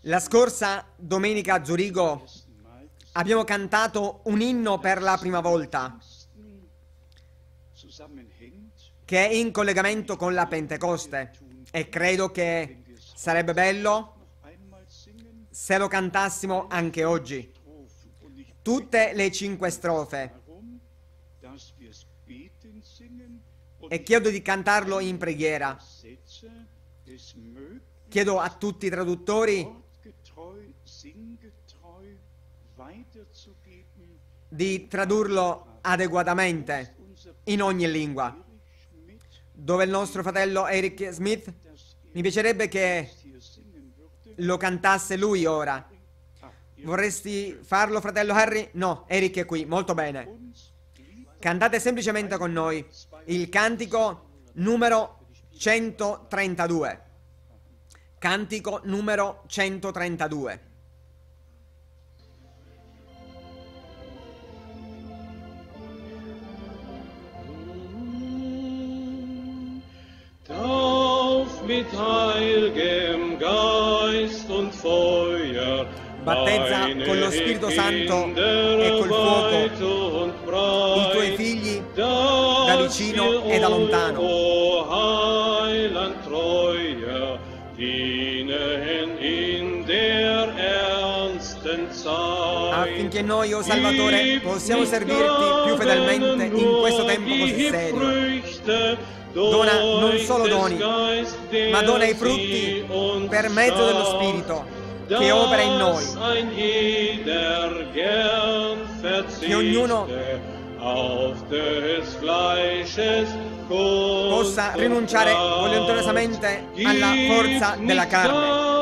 La scorsa domenica a Zurigo abbiamo cantato un inno per la prima volta che è in collegamento con la Pentecoste e credo che sarebbe bello se lo cantassimo anche oggi. Tutte le cinque strofe. E chiedo di cantarlo in preghiera. Chiedo a tutti i traduttori di tradurlo adeguatamente in ogni lingua. Dove il nostro fratello Eric Smith, mi piacerebbe che lo cantasse lui ora. Vorresti farlo, fratello Harry? No, Eric è qui, molto bene. Cantate semplicemente con noi il cantico numero 132. Cantico numero 132. Tauf mit heilgem Geist und Feuer battezza con lo Spirito Santo e col fuoco i tuoi figli da vicino e da lontano. Affinché noi, o oh Salvatore, possiamo servirti più fedelmente in questo tempo così serio. Dona non solo doni, ma dona i frutti per mezzo dello Spirito che opera in noi, che ognuno possa rinunciare volontariamente alla forza della carne.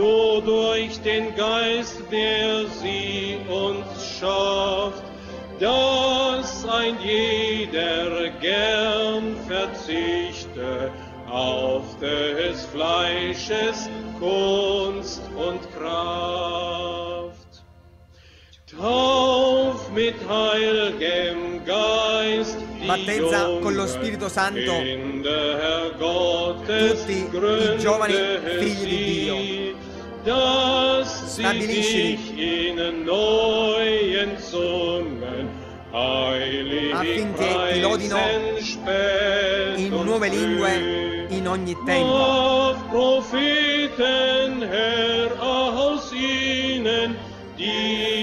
Nur durch den Geist, der sie uns schafft, dass ein jeder gern verzichte auf des Fleisches Kunst und Kraft. Tauf mit heilgem Geist battezza con lo Spirito Santo tutti i giovani figli di Dio. Stabiliscili affinché ti lodino in nuove lingue in ogni tempo.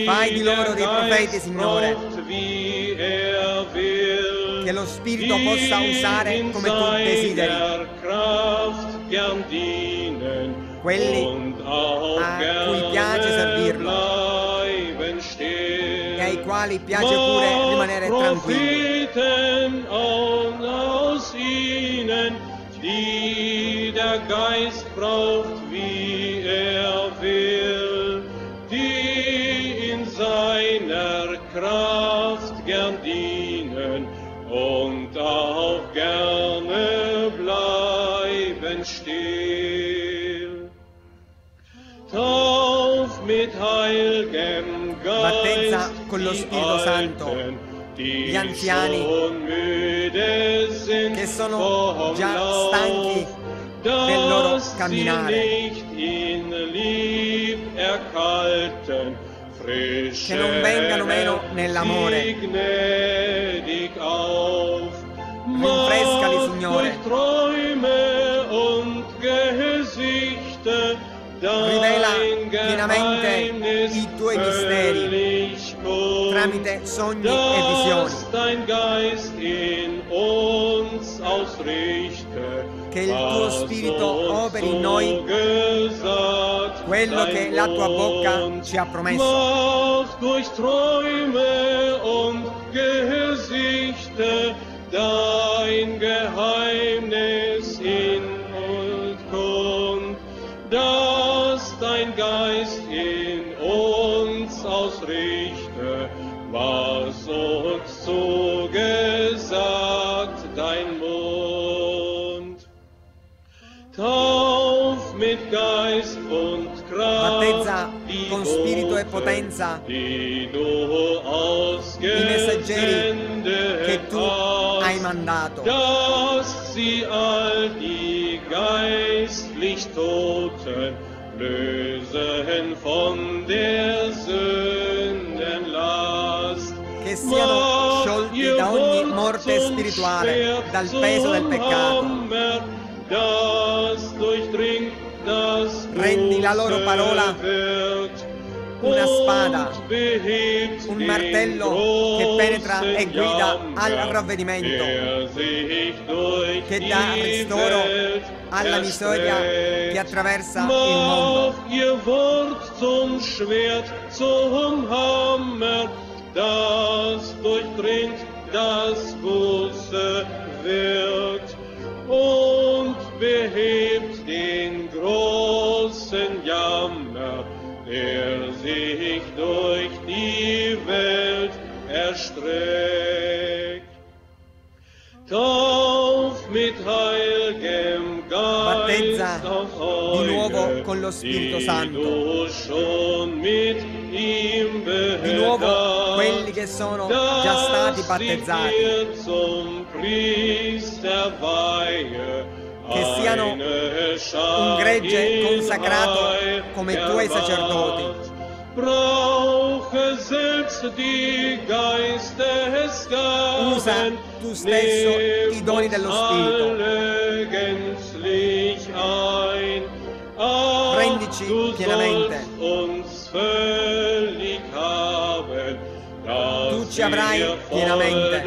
Fai di loro dei profeti, Signore, che lo Spirito possa usare come tu desideri. Quelli a cui piace servirlo. e ai quali piace pure rimanere tranquilli. die der Geist braucht, wie er will, die in seiner Kraft gern dienen und auch gerne Battezza con lo Spirito Santo gli anziani che sono già stanchi del loro camminare, che non vengano meno nell'amore. Rinfrescali, Signore. Rivela pienamente i tuoi misteri tramite sogni e visioni. Che il tuo spirito operi in noi quello che la tua bocca ci ha promesso. Dein Geheimnis Geist in uns ausrichte, was uns zugesagt dein Mund. Tauf mit Geist und Kraft, battezza con spirito e potenza i messaggeri che tu hai mandato dass sie all die geistlich Toten lösen von der Sündenlast. che siano sciolti da ogni morte spirituale, dal peso del peccato. Rendi la loro parola una spada, un martello che penetra e guida al ravvedimento, che dà ristoro alla miseria che attraversa il mondo. ihr Wort zum Schwert, zum Hammer, das durchdringt das Böse wird und behebt den großen Jammer, der sich durch die Welt erstreckt. Tauf mit heilgem Battezza di nuovo con lo Spirito Santo. Di nuovo quelli che sono già stati battezzati, che siano un gregge consacrato come tuoi sacerdoti. Usa tu stesso i doni dello Spirito. Alle gänzlich ein. Ach, Rendici du pienamente. Tu ci avrai pienamente,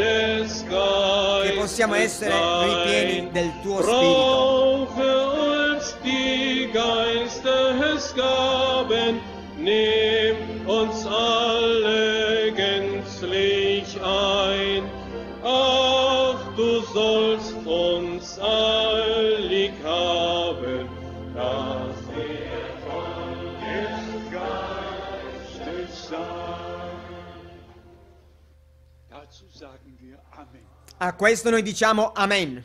che possiamo essere ripieni del tuo Spirito. Nimm uns alle gänzlich ein. Ach, du sollst uns allig A questo noi diciamo Amen,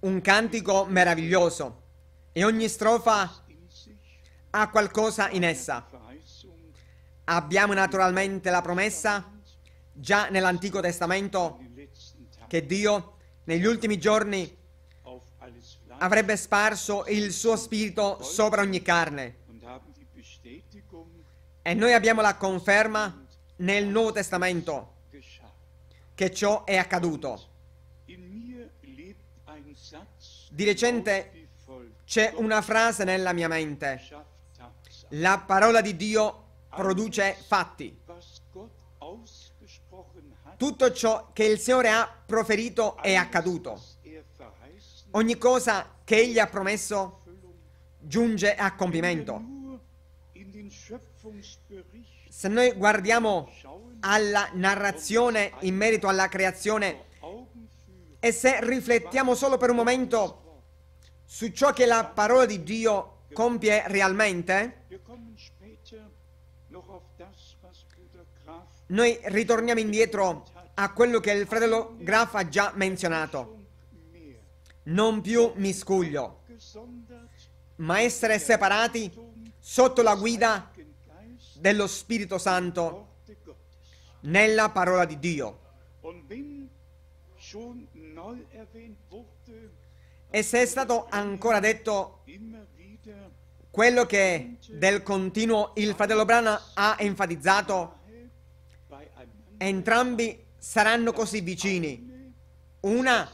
un cantico meraviglioso e ogni strofa ha qualcosa in essa. Abbiamo naturalmente la promessa già nell'Antico Testamento che Dio negli ultimi giorni avrebbe sparso il suo spirito sopra ogni carne e noi abbiamo la conferma nel Nuovo Testamento. Che ciò è accaduto. Di recente c'è una frase nella mia mente. La parola di Dio produce fatti. Tutto ciò che il Signore ha proferito è accaduto. er Ogni cosa che Egli ha promesso giunge a compimento. Se noi guardiamo alla narrazione in merito alla creazione e se riflettiamo solo per un momento su ciò che la parola di Dio compie realmente, noi ritorniamo indietro a quello che il fratello Graf ha già menzionato. Non più miscuglio, ma essere separati sotto la guida dello Spirito Santo. Nella parola di Dio. E se è stato ancora detto quello che del continuo il fratello Brana ha enfatizzato, entrambi saranno così vicini. Una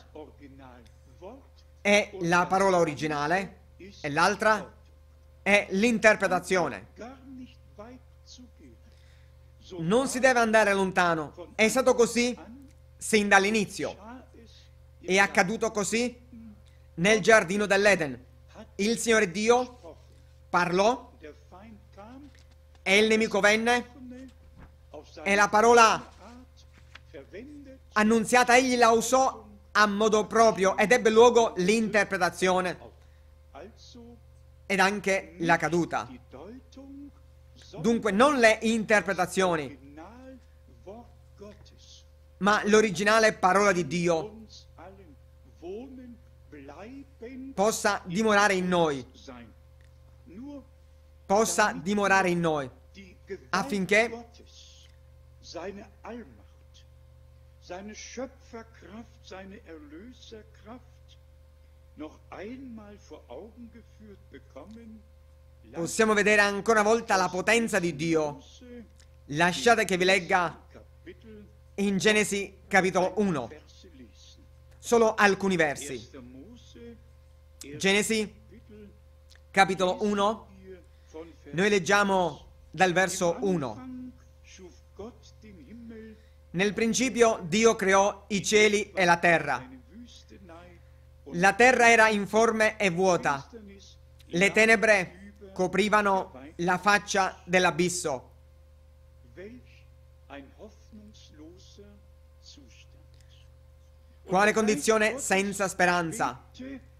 è la parola originale e l'altra è l'interpretazione. Non si deve andare lontano. È stato così sin dall'inizio. È accaduto così nel giardino dell'Eden. Il Signore Dio parlò e il nemico venne e la parola annunziata egli la usò a modo proprio ed ebbe luogo l'interpretazione ed anche la caduta. Dunque non le interpretazioni, ma l'originale parola di Dio possa dimorare in noi, possa dimorare in noi, Affinché seine Schöpferkraft, seine Erlöserkraft noch einmal vor Augen geführt bekommen. Possiamo vedere ancora una volta la potenza di Dio. Lasciate che vi legga in Genesi capitolo 1, Verse lesen. solo alcuni versi. 1. Mose, Genesi capitolo 1, hier von Vers noi leggiamo dal verso Im 1. Anfang schuf Gott den Himmel, Nel principio Dio creò i cieli e la terra. La terra era informe e vuota. Le tenebre über coprivano la faccia dell'abisso. Quale condizione senza speranza.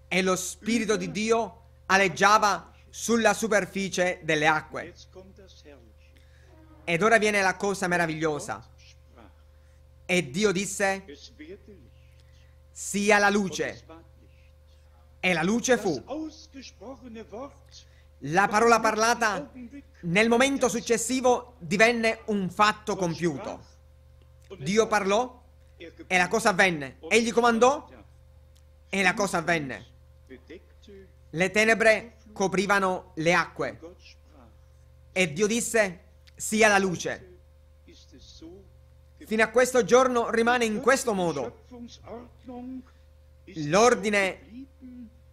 E lo Spirito di Dio aleggiava sulla superficie delle acque. Ed ora viene la cosa meravigliosa. E Dio disse, sia la luce. E la luce fu. La parola parlata nel momento successivo divenne un fatto compiuto. Dio parlò e la cosa avvenne. Egli comandò e la cosa avvenne. Le tenebre coprivano le acque. E Dio disse, sia la luce. Fino a questo giorno rimane in questo modo. L'ordine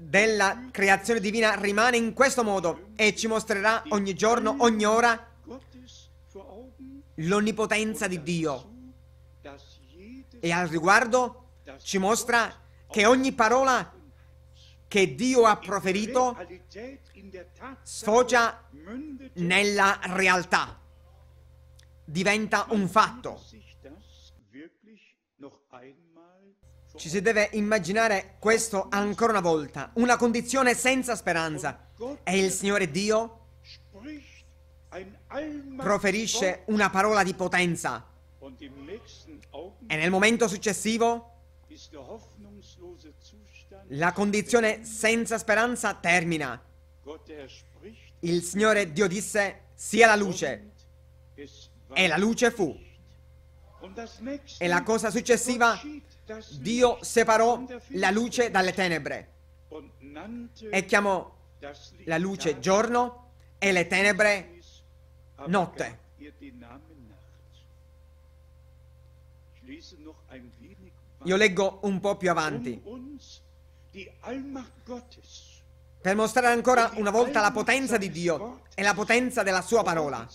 della creazione divina rimane in questo modo e ci mostrerà ogni giorno, ogni ora, l'onnipotenza di Dio. E al riguardo ci mostra che ogni parola che Dio ha proferito sfocia nella realtà, diventa un fatto. Ci si deve immaginare questo ancora una volta, una condizione senza speranza. E il Signore Dio proferisce una parola di potenza. E nel momento successivo la condizione senza speranza termina. Il Signore Dio disse, sia la luce. E la luce fu. E la cosa successiva, Dio separò la luce dalle tenebre. E chiamò la luce giorno e le tenebre notte. Io leggo un po' più avanti. Per mostrare ancora una volta la potenza di Dio e la potenza della sua parola,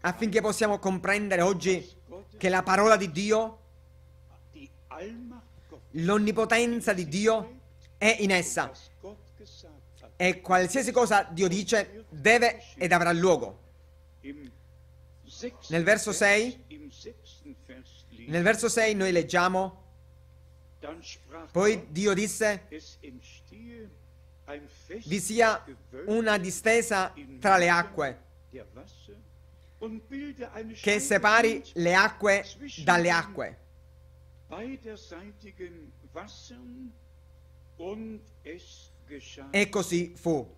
affinché possiamo comprendere oggi che la parola di Dio, l'onnipotenza di Dio è in essa e qualsiasi cosa Dio dice deve ed avrà luogo. Nel verso 6, nel verso 6 noi leggiamo, poi Dio disse, vi sia una distesa tra le acque che separi le acque dalle acque. E così fu.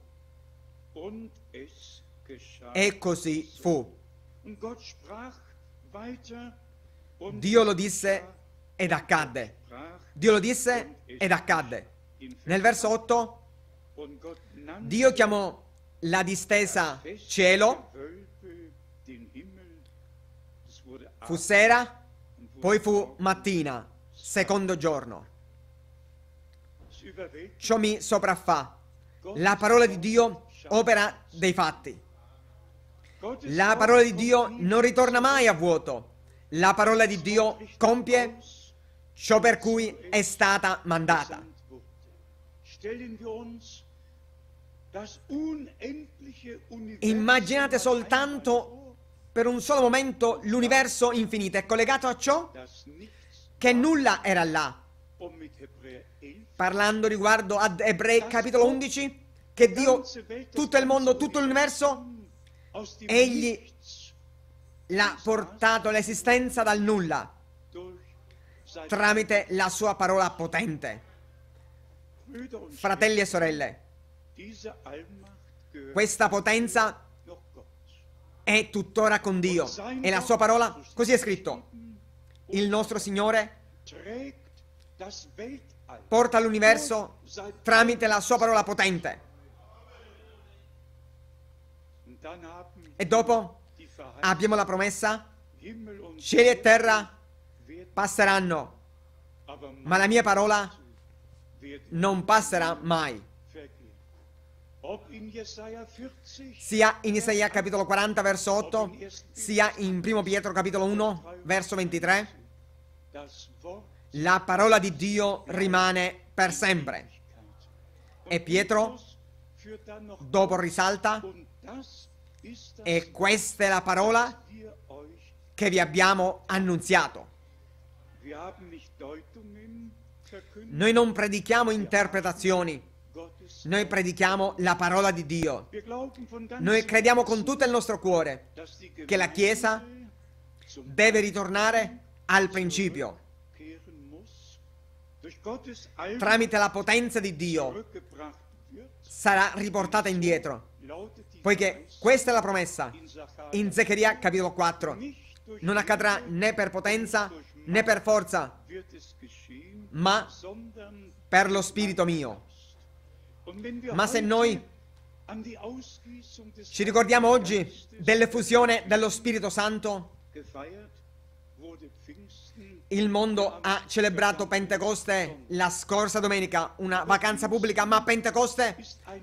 E così fu. Dio lo disse ed accadde. Dio lo disse ed accadde. Nel verso 8 Dio chiamò la distesa cielo, fu sera, poi fu mattina, secondo giorno. Ciò mi sopraffa. La parola di Dio opera dei fatti. La parola di Dio non ritorna mai a vuoto. La parola di Dio compie ciò per cui è stata mandata. Immaginate soltanto per un solo momento l'universo infinito. È collegato a ciò che nulla era là. Parlando riguardo ad Ebrei capitolo 11, che Dio, tutto il mondo, tutto l'universo, egli l'ha portato all'esistenza dal nulla tramite la sua parola potente. Fratelli e sorelle, questa potenza è tuttora con Dio. E la sua parola, così è scritto, il nostro Signore porta l'universo tramite la sua parola potente. E dopo abbiamo la promessa, cieli e terra passeranno, ma la mia parola non passerà mai. vergehen. Ob in Jesaja 40 Sia in Isaia capitolo 40 verso 8, sia in 1 Pietro capitolo 1 verso 23, das Wort la parola di Dio rimane per sempre. E Pietro dopo risalta, e questa è la parola che vi abbiamo annunziato. Noi non predichiamo interpretazioni, noi predichiamo la parola di Dio. Noi crediamo con tutto il nostro cuore che la Chiesa deve ritornare al principio, tramite la potenza di Dio sarà riportata indietro, poiché questa è la promessa in Zechariah capitolo 4. nicht durch Non accadrà né per potenza né per forza, ma per lo Spirito mio. Ma se noi ci ricordiamo oggi dell'effusione dello Spirito Santo, il mondo ha celebrato Pentecoste la scorsa domenica, una vacanza pubblica, ma Pentecoste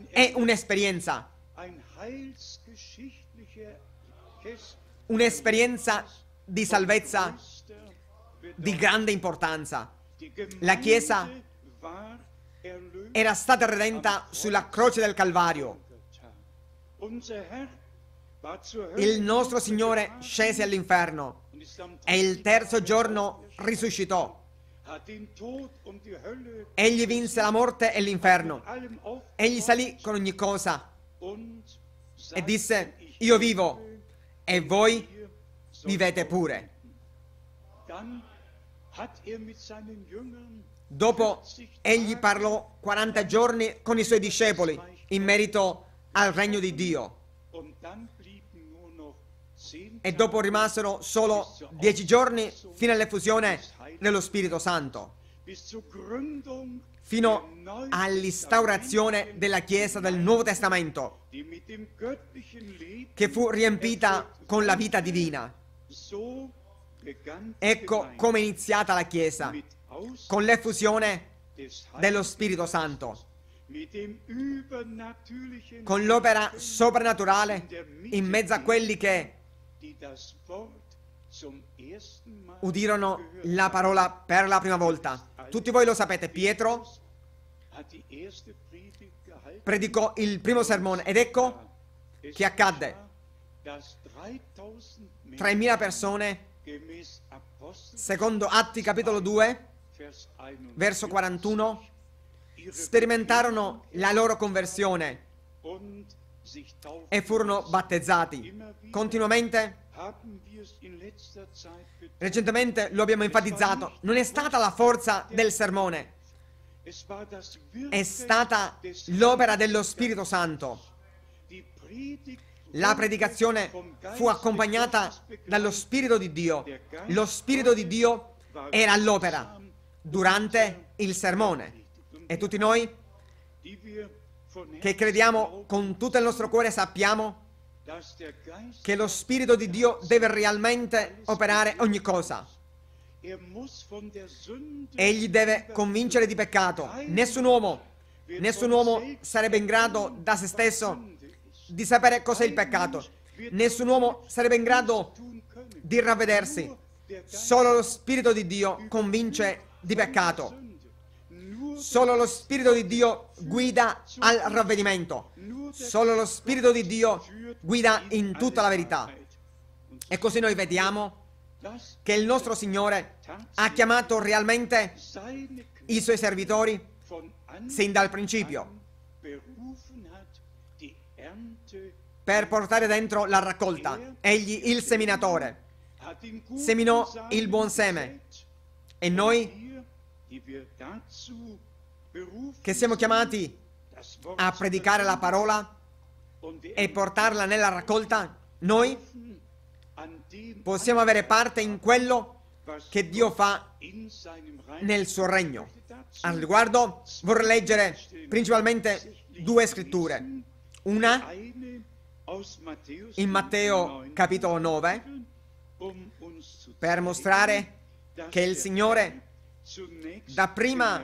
è un'esperienza, un'esperienza di salvezza di grande importanza. La Chiesa Era stata redenta sulla croce del Calvario. Il nostro Signore scese all'inferno e il terzo giorno risuscitò. Egli vinse la morte e l'inferno. Egli salì con ogni cosa e disse, io vivo e voi vivete pure. Dann hat er mit seinen Jüngern Dopo egli parlò 40 giorni con i suoi discepoli in merito al regno di Dio e dopo rimasero solo 10 giorni fino all'effusione dello Spirito Santo, fino all'instaurazione della Chiesa del Nuovo Testamento, che fu riempita con la vita divina. Ecco come è iniziata la Chiesa, con l'effusione dello Spirito Santo, con l'opera soprannaturale in mezzo a quelli che udirono la parola per la prima volta. Tutti voi lo sapete, Pietro predicò il primo sermone ed ecco che accadde. geschah, dass 3000 3.000 persone, secondo Atti capitolo 2, Vers 41 verso 41, ihre sperimentarono la loro conversione e furono battezzati. Continuamente, recentemente lo abbiamo enfatizzato, non è stata la forza del sermone, è stata l'opera dello Spirito Santo. La predicazione fu accompagnata dallo Spirito di Dio. Lo Spirito di Dio era all'opera durante il sermone. E tutti noi che crediamo con tutto il nostro cuore sappiamo che lo Spirito di Dio deve realmente operare ogni cosa. Egli deve convincere di peccato. Nessun uomo, nessun uomo sarebbe in grado da se stesso di sapere cos'è il peccato. Nessun uomo sarebbe in grado di ravvedersi. Solo lo Spirito di Dio convince di peccato. Solo lo Spirito di Dio guida al ravvedimento. Solo lo Spirito di Dio guida in tutta la verità. E così noi vediamo che il nostro Signore ha chiamato realmente i suoi servitori sin dal principio per portare dentro la raccolta. Egli, il seminatore, seminò il buon seme e noi che siamo chiamati a predicare la parola e portarla nella raccolta, noi possiamo avere parte in quello che Dio fa nel suo regno. Al riguardo vorrei leggere principalmente due scritture. Una in Matteo 9, capitolo 9 um uns zu per mostrare che il Signore dapprima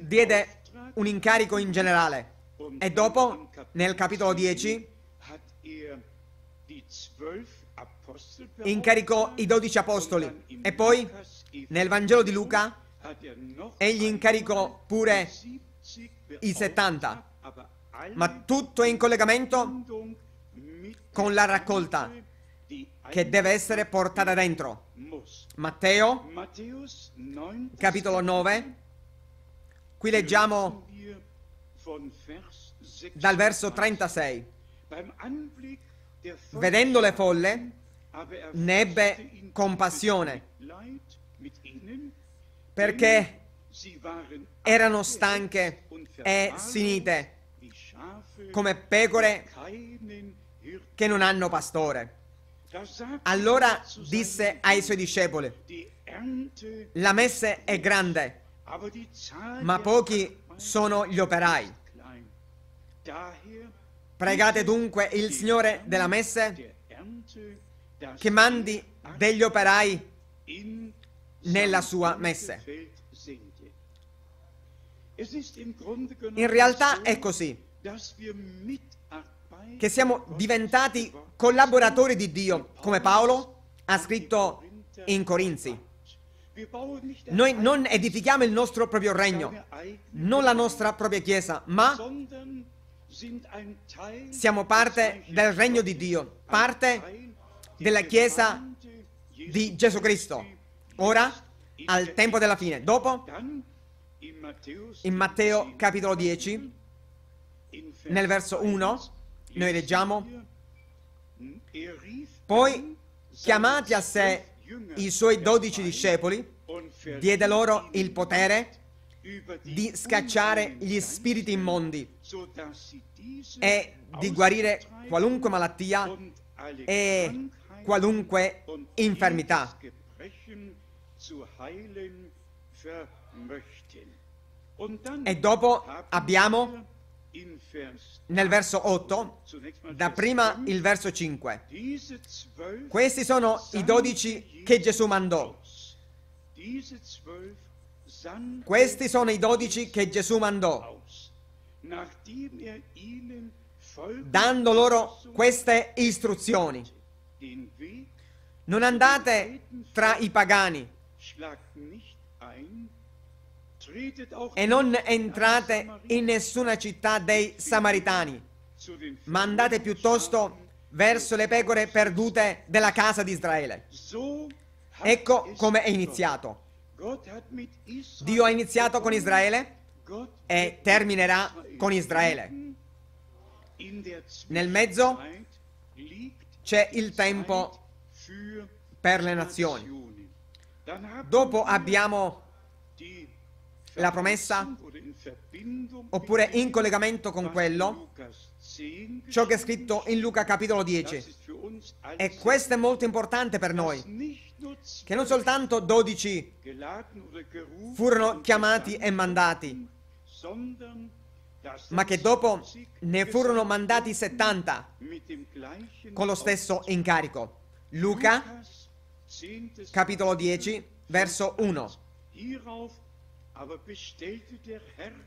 diede un incarico in generale e dopo nel capitolo 7 10 hat er die zwölf Apostel incaricò i dodici apostoli e poi nel Vangelo di Luca egli incaricò pure die 70 i 70, beauftragt, aber alle ma tutto è in collegamento con la raccolta che deve essere portata dentro. Matteo Matthäus 9 capitolo 9, qui leggiamo lesen wir von Vers 6. dal verso 36. Beim Anblick der Vedendo le folle, er ne ebbe compassione. Perché erano stanche e Schafe, come pecore che non hanno pastore. Allora disse ai suoi discepoli, la messe è grande, ma pochi sono gli operai. Pregate dunque il Signore della messe che mandi degli operai nella sua messe. In realtà è così, che siamo diventati collaboratori di Dio, come Paolo ha scritto in Corinzi. Noi non edifichiamo il nostro proprio regno, non la nostra propria chiesa, ma siamo parte del regno di Dio, parte della chiesa di Gesù Cristo. Ora, al tempo della fine. Dopo, in Matteo capitolo 10, in Vers nel verso 1, noi leggiamo, poi chiamati a sé i suoi dodici discepoli, diede loro il potere di scacciare gli spiriti immondi e di guarire qualunque malattia e qualunque infermità. E dopo abbiamo nel verso 8, zunächst mal da prima 5, il verso 5. diese zwölf Questi sono i dodici che Gesù mandò. Questi sono i dodici che Gesù mandò, dando loro queste istruzioni. Non andate tra i pagani e non entrate in nessuna città dei Samaritani, ma andate piuttosto verso le pecore perdute della casa di Israele. Ecco come è iniziato. Dio ha iniziato con Israele e terminerà con Israele. Nel mezzo c'è il tempo per le nazioni. Dopo abbiamo la promessa, oppure in collegamento con quello, Lukas 10 ciò che è scritto in Luca capitolo Das 10. ist für uns als E questo è molto importante per noi, che non soltanto 12 geladen oder gerufen furono chiamati e mandati, ma che dopo 70 ne furono mandati wurden 70 mit dem gleichen con lo stesso incarico. Luca Lukas, 10. capitolo 10, verso 1.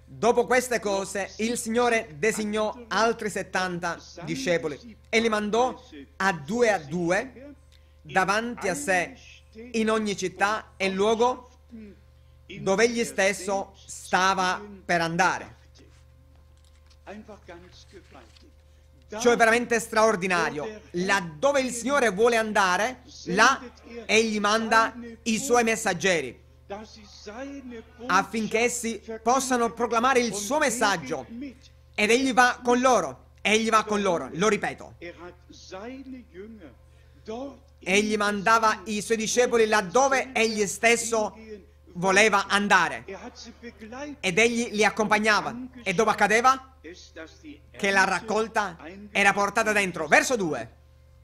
Dopo queste cose il Signore designò altri 70 discepoli e li mandò a due a due davanti a sé in ogni città e luogo dove egli stesso stava per andare. Ciò è veramente straordinario. Laddove il Signore vuole andare, là egli manda i suoi messaggeri affinché essi possano proclamare il suo messaggio. Ed egli va con loro. Egli va con loro. Lo ripeto. Egli mandava i suoi discepoli laddove egli stesso voleva andare. Ed egli li accompagnava. E dove accadeva? Che la raccolta era portata dentro. Verso 2.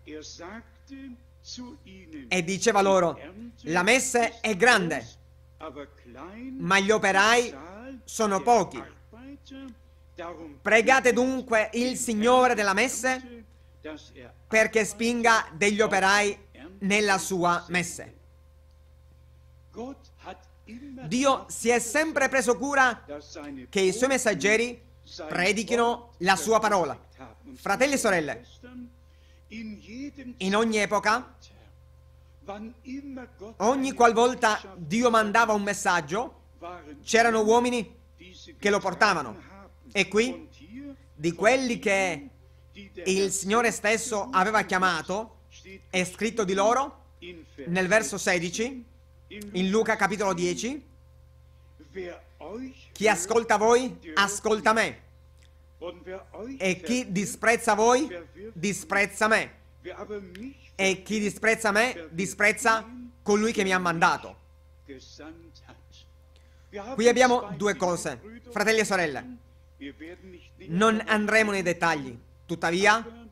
Er sagte zu ihnen, e diceva loro, la messe è grande, ma gli operai sono pochi. Pregate dunque il Signore della messe er perché spinga degli operai nella sua messe. Dio si è sempre preso cura che i suoi messaggeri predichino la sua parola. Fratelli e sorelle, in ogni epoca, ogni qualvolta Dio mandava un messaggio, c'erano uomini che lo portavano. E qui, di quelli che il Signore stesso aveva chiamato, è scritto di loro nel verso 16, in Luca capitolo 10, wer euch chi ascolta voi, ascolta me, e chi disprezza voi, disprezza me, e chi disprezza me, disprezza colui che mi ha mandato. Qui abbiamo due cose, fratelli e sorelle. Non andremo nei dettagli, tuttavia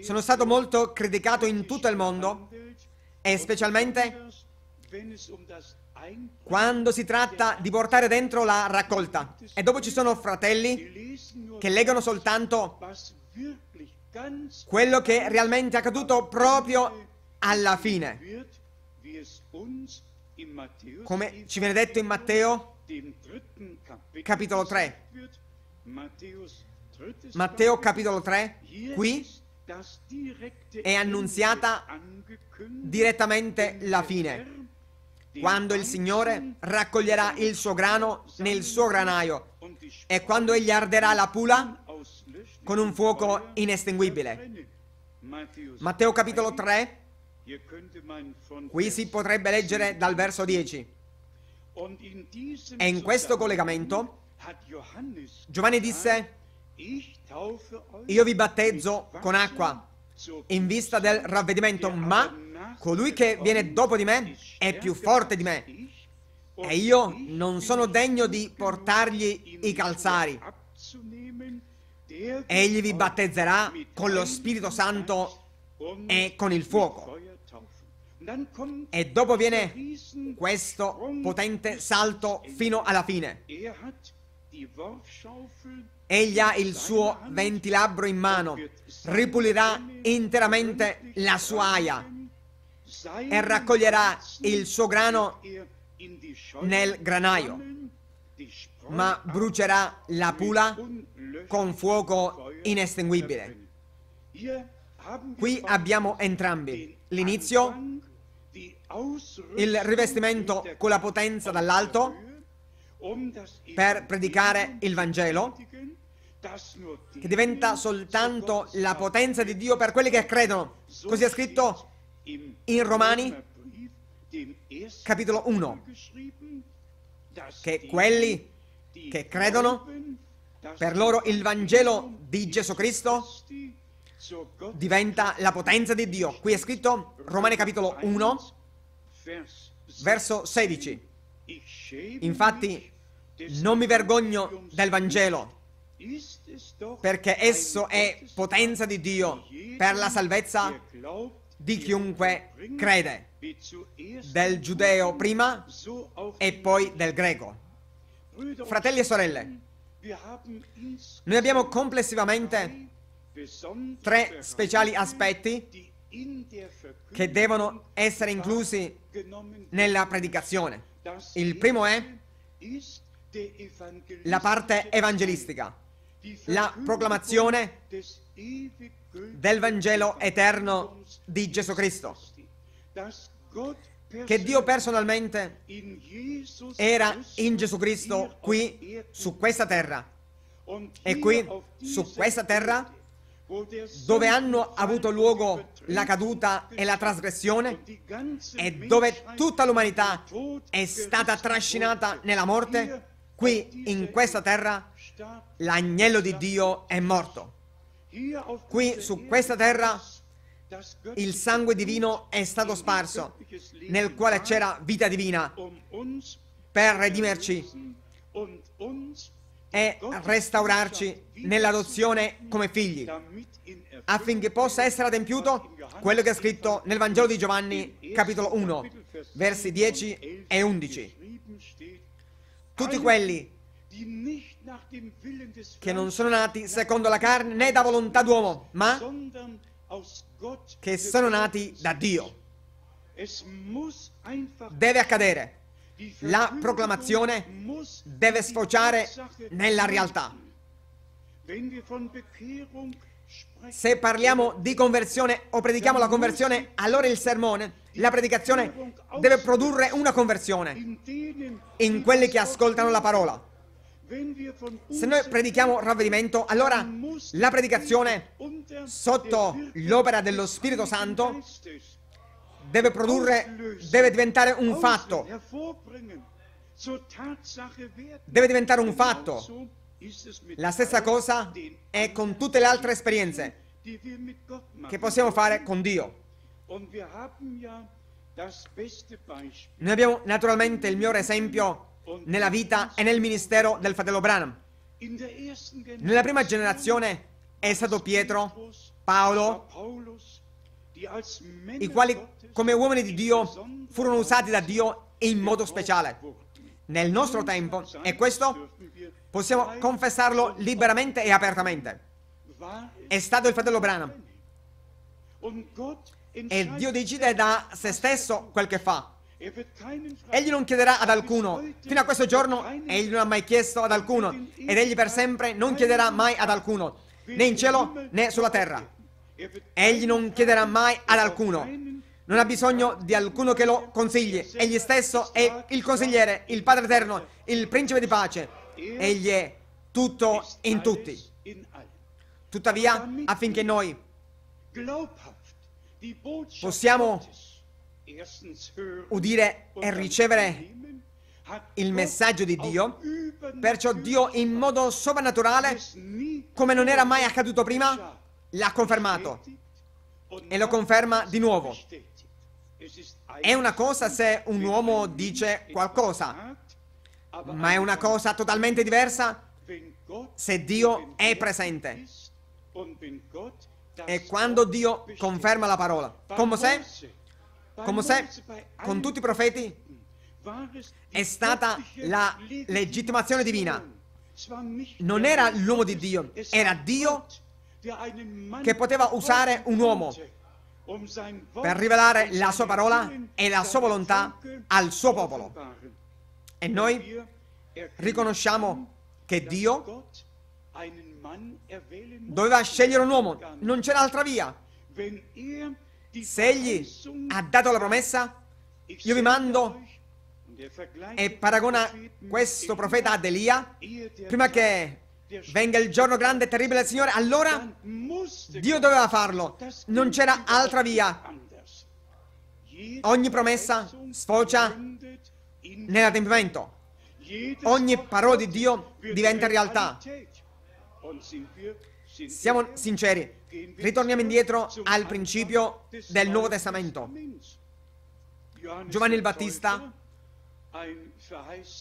sono stato molto criticato in tutto il mondo e specialmente quando si tratta di portare dentro la raccolta. E dopo ci sono fratelli che leggono soltanto quello che realmente è accaduto proprio alla fine, come ci viene detto in Matteo capitolo 3. gesagt wird. Matthäus, drittes Matteo capitolo 3, Hier qui è annunziata direttamente la fine, quando il Signore raccoglierà il suo grano nel suo granaio e quando egli arderà la pula con un fuoco inestinguibile. Matteo capitolo 3, Hier könnte man von qui si potrebbe leggere dal verso 10. Und in diesem E in questo collegamento Giovanni disse, io vi battezzo con acqua in vista del ravvedimento, ma colui che viene dopo di me è più forte di me e io non sono degno di portargli i calzari. Egli vi battezzerà con lo Spirito Santo e con il fuoco. E dopo viene questo potente salto fino alla fine. Egli ha il suo ventilabbro in mano, ripulirà interamente la sua aia e raccoglierà il suo grano nel granaio, ma brucerà la pula con fuoco inestinguibile. Qui abbiamo entrambi l'inizio, il rivestimento con la potenza dall'alto per predicare il Vangelo, che diventa soltanto la potenza di Dio per quelli che credono. Così è scritto in Romani, capitolo 1, che quelli che credono, per loro il Vangelo di Gesù Cristo diventa la potenza di Dio. Qui è scritto Romani capitolo 1, verso 16. Infatti non mi vergogno del Vangelo, perché esso è potenza di Dio per la salvezza di chiunque crede, del giudeo prima e poi del greco. Fratelli e sorelle, noi abbiamo complessivamente tre speciali aspetti che devono essere inclusi nella predicazione. Il primo è la parte evangelistica, la proclamazione del Vangelo eterno di Gesù Cristo, che Dio personalmente era in Gesù Cristo qui su questa terra e qui su questa terra dove hanno avuto luogo la caduta e la trasgressione e dove tutta l'umanità è stata trascinata nella morte, qui in questa terra l'agnello di Dio è morto. Qui su questa terra il sangue divino è stato sparso, nel quale c'era vita divina, per redimerci e restaurarci nell'adozione come figli, affinché possa essere adempiuto quello che è scritto nel Vangelo di Giovanni, capitolo 1, versi 10 e 11. Tutti quelli che non sono nati secondo la carne né da volontà d'uomo, ma che sono nati da Dio. Deve accadere. La proclamazione deve sfociare nella realtà. Se parliamo di conversione o predichiamo la conversione, allora il sermone, la predicazione deve produrre una conversione in quelli che ascoltano la parola. Se noi predichiamo ravvedimento, allora la predicazione sotto l'opera dello Spirito Santo deve produrre, deve diventare un fatto. Deve diventare un fatto. La stessa cosa è con tutte le altre esperienze che possiamo fare con Dio. Noi abbiamo naturalmente il migliore esempio nella vita e nel ministero del fratello Branham. Nella prima generazione è stato Pietro, Paolo, i quali come uomini di Dio furono usati da Dio in modo speciale. Nel nostro tempo, e questo possiamo confessarlo liberamente e apertamente, è stato il fratello Branham. E Dio decide da se stesso quel che fa. Egli non chiederà ad alcuno. Fino a questo giorno egli non ha mai chiesto ad alcuno ed egli per sempre non chiederà mai ad alcuno, né in cielo né sulla terra. Egli non chiederà mai ad alcuno. Non ha bisogno di alcuno che lo consigli. Egli stesso è il consigliere, il Padre Eterno, il Principe di pace. Egli è tutto in tutti. Tuttavia, affinché noi possiamo udire e ricevere il messaggio di Dio, perciò Dio in modo soprannaturale, come non era mai accaduto prima, l'ha confermato e lo conferma di nuovo. È una cosa se un uomo dice qualcosa, ma è una cosa totalmente diversa se Dio è presente. E quando Dio conferma la parola, con Mosè, con Mosè, con tutti i profeti, è stata la legittimazione divina. Non era l'uomo di Dio, era Dio che poteva usare un uomo per rivelare la sua parola e la sua volontà al suo popolo. E noi riconosciamo che Dio doveva scegliere un uomo, non c'era altra via. Se egli ha dato la promessa, io vi mando e paragona questo profeta ad Elia, prima che venga il giorno grande e terribile del Signore, allora Dio doveva farlo, non c'era altra via. Ogni promessa sfocia nell'adempimento. Ogni parola di Dio diventa realtà. Siamo sinceri, ritorniamo indietro al principio del Nuovo Testamento. Giovanni il Battista,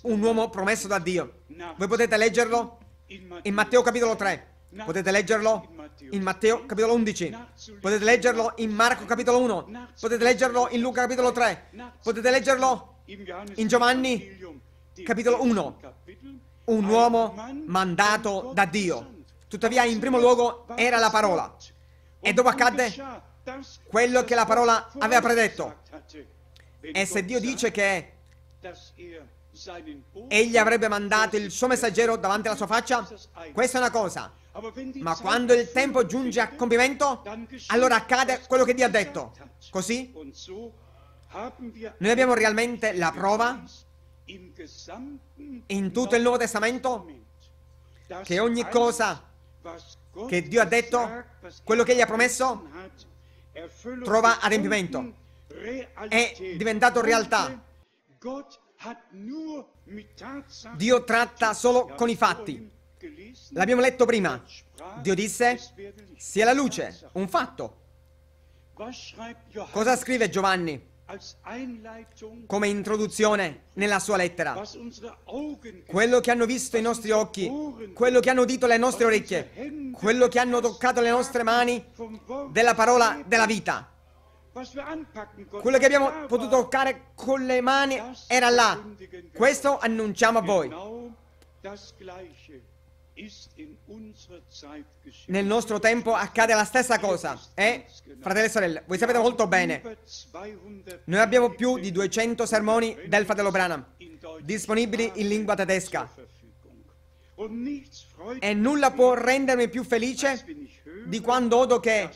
un uomo promesso da Dio. Voi potete leggerlo in Matteo capitolo 3, potete leggerlo in Matteo capitolo 11, potete leggerlo in Marco capitolo 1, potete leggerlo in Luca capitolo 3, potete leggerlo in Giovanni capitolo 1. Un uomo mandato da Dio. Tuttavia, in primo luogo, era la parola. E dopo accadde quello che la parola aveva predetto. E se Dio dice che egli avrebbe mandato il suo messaggero davanti alla sua faccia, questa è una cosa. Ma quando il tempo giunge a compimento, allora accade quello che Dio ha detto. Così noi abbiamo realmente la prova in tutto il Nuovo Testamento che ogni cosa che Dio ha detto, quello che Egli ha promesso, trova adempimento. È diventato realtà. Dio tratta solo con i fatti. L'abbiamo letto prima. Dio disse, sia la luce, un fatto. Cosa scrive Giovanni come introduzione nella sua lettera. Quello che hanno visto i nostri occhi, quello che hanno udito le nostre orecchie, quello che hanno toccato le nostre mani della parola della vita. Quello che abbiamo potuto toccare con le mani era là. Questo annunciamo a voi. Nel nostro tempo accade la stessa cosa. E, fratelli e sorelle, voi sapete molto bene, Über 200 noi abbiamo più di 200 sermoni del fratello Branham disponibili in lingua tedesca. e nulla può rendermi più felice di quando odo che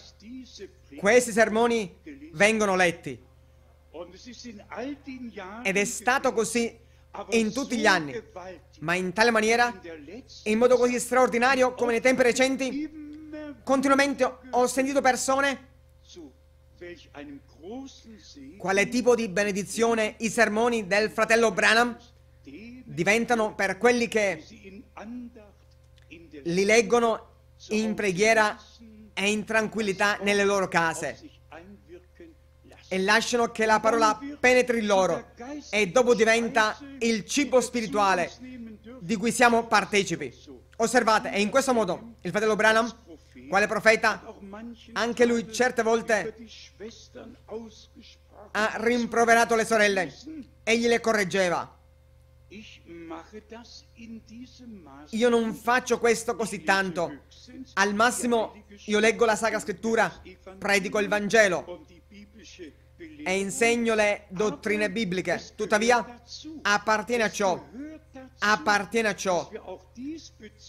questi sermoni vengono letti. Ed è stato così in tutti gli anni, ma in tale maniera, in modo così straordinario come nei tempi recenti, continuamente ho sentito persone quale tipo di benedizione i sermoni del fratello Branham diventano per quelli che li leggono in preghiera e in tranquillità nelle loro case. E lasciano che la parola penetri loro e dopo diventa il cibo spirituale di cui siamo partecipi. Osservate, e in questo modo il fratello Branham, quale profeta, anche lui certe volte ha rimproverato le sorelle, egli le correggeva. Io non faccio questo così tanto. Al massimo io leggo la Sacra Scrittura, predico il Vangelo e insegno le dottrine bibliche. Tuttavia, appartiene a ciò, appartiene a ciò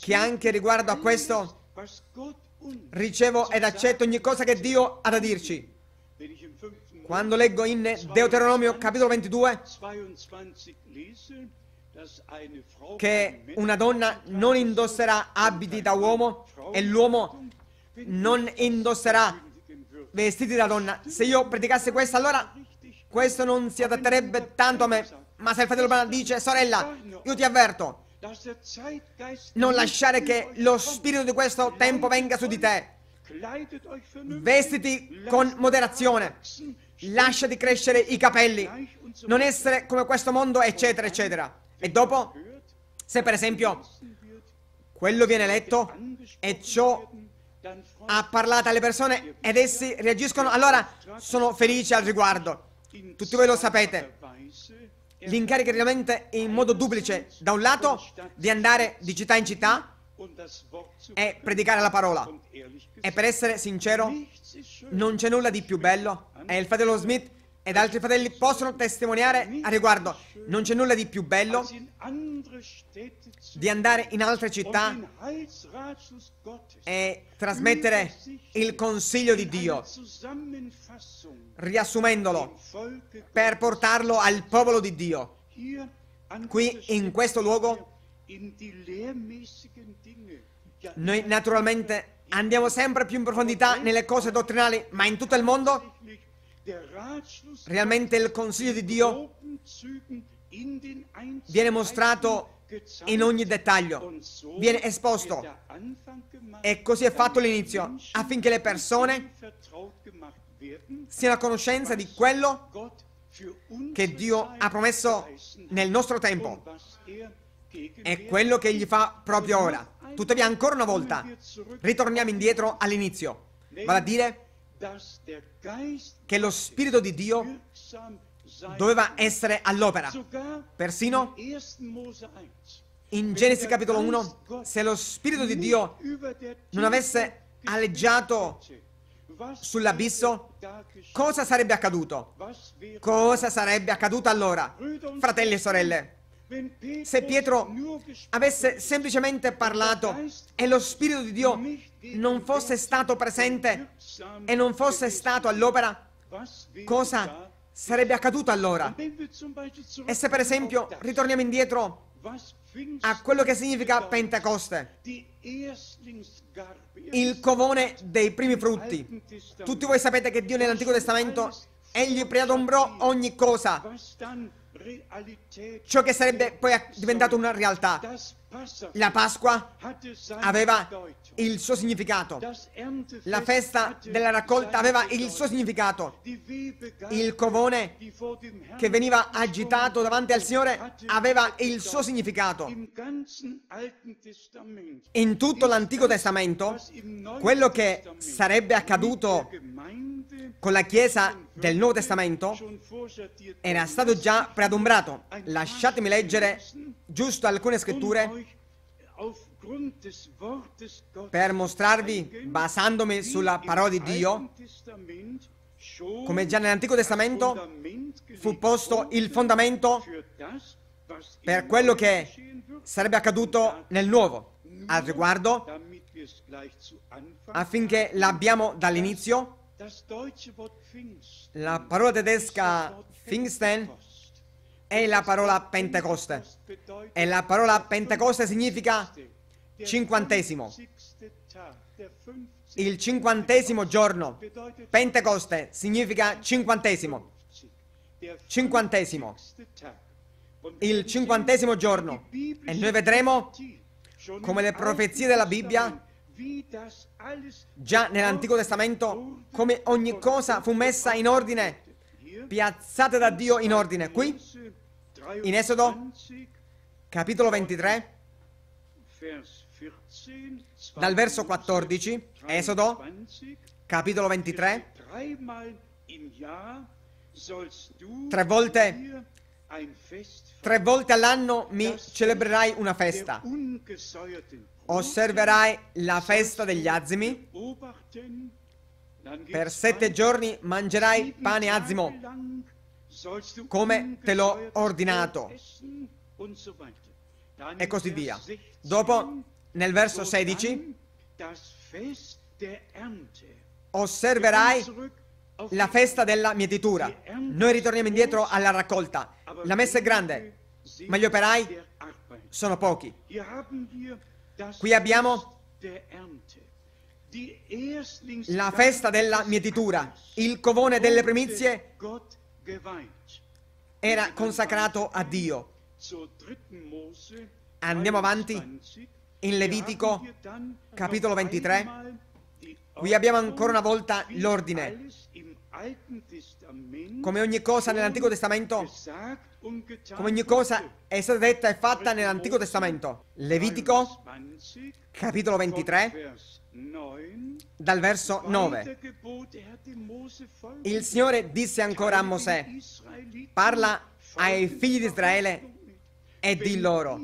che anche riguardo a questo ricevo ed accetto ogni cosa che Dio ha da dirci. Quando leggo in Deuteronomio capitolo 22 che una donna non indosserà abiti da uomo e l'uomo non indosserà vestiti da donna. Se io predicassi questo, allora questo non si adatterebbe tanto a me. Ma se il fratello Branham dice, sorella, io ti avverto, non lasciare che lo spirito di questo tempo venga su di te. Vestiti con moderazione. Lasciati crescere i capelli. Non essere come questo mondo, eccetera, eccetera. E dopo, se per esempio quello viene letto e ciò ha parlato alle persone ed essi reagiscono, allora sono felice al riguardo. Tutti voi lo sapete. L'incarico è realmente in modo duplice. Da un lato di andare di città in città e predicare la parola. E per essere sincero, non c'è nulla di più bello. E il fratello Smith ed altri fratelli possono testimoniare a riguardo. Non c'è nulla di più bello di andare in altre città e trasmettere il consiglio di Dio, riassumendolo, per portarlo al popolo di Dio. Qui, in questo luogo, noi naturalmente andiamo sempre più in profondità nelle cose dottrinali, ma in tutto il mondo realmente il consiglio di Dio viene mostrato in ogni dettaglio, viene esposto. E così è fatto l'inizio affinché le persone siano a conoscenza di quello che Dio ha promesso nel nostro tempo. E quello che egli fa proprio ora. Tuttavia, ancora una volta, ritorniamo indietro all'inizio, vale a dire che lo Spirito di Dio doveva essere all'opera. Persino in Genesi capitolo 1, se lo Spirito di Dio non avesse aleggiato sull'abisso, cosa sarebbe accaduto? Cosa sarebbe accaduto allora? Fratelli e sorelle, se Pietro avesse semplicemente parlato e lo Spirito di Dio non fosse stato presente e non fosse stato all'opera, cosa sarebbe accaduto allora? E se per esempio ritorniamo indietro a quello che significa Pentecoste, il covone dei primi frutti. Tutti voi sapete che Dio nell'Antico Testamento egli preadombrò ogni cosa, ciò che sarebbe poi diventato una realtà. La Pasqua aveva il suo significato. La festa della raccolta aveva il suo significato. Il covone che veniva agitato davanti al Signore aveva il suo significato. In tutto l'Antico Testamento, quello che sarebbe accaduto con la Chiesa del Nuovo Testamento era stato già preadumbrato. Lasciatemi leggere giusto alcune scritture per mostrarvi, basandomi sulla parola di Dio, come già nell'Antico Testamento fu posto il fondamento per quello che sarebbe accaduto nel Nuovo. Al riguardo, affinché l'abbiamo dall'inizio, la parola tedesca Pfingsten è la parola Pentecoste. E la parola Pentecoste significa cinquantesimo. il cinquantesimo giorno. Pentecoste significa cinquantesimo. Cinquantesimo. Il cinquantesimo giorno. E noi vedremo come le profezie della Bibbia, già nell'Antico Testamento, come ogni cosa fu messa in ordine, piazzata da Dio in ordine. Qui, in Esodo, capitolo 23, dal verso 14, Esodo, capitolo 23, tre volte, tre volte all'anno mi celebrerai una festa. Osserverai la festa degli azimi. Per sette giorni mangerai pane azimo, come te l'ho ordinato. E così via. Dopo, nel verso 16, osserverai la festa della mietitura. Noi ritorniamo indietro alla raccolta. La messa è grande, ma gli operai sono pochi. Qui abbiamo la festa della mietitura. Il covone delle primizie era consacrato a Dio. Andiamo avanti in Levitico, capitolo 23. Qui abbiamo ancora una volta l'ordine. Come ogni cosa nell'Antico Testamento, come ogni cosa è stata detta e fatta nell'Antico Testamento. Levitico, capitolo 23, dal verso 9. Il Signore disse ancora a Mosè, parla ai figli di Israele e di loro,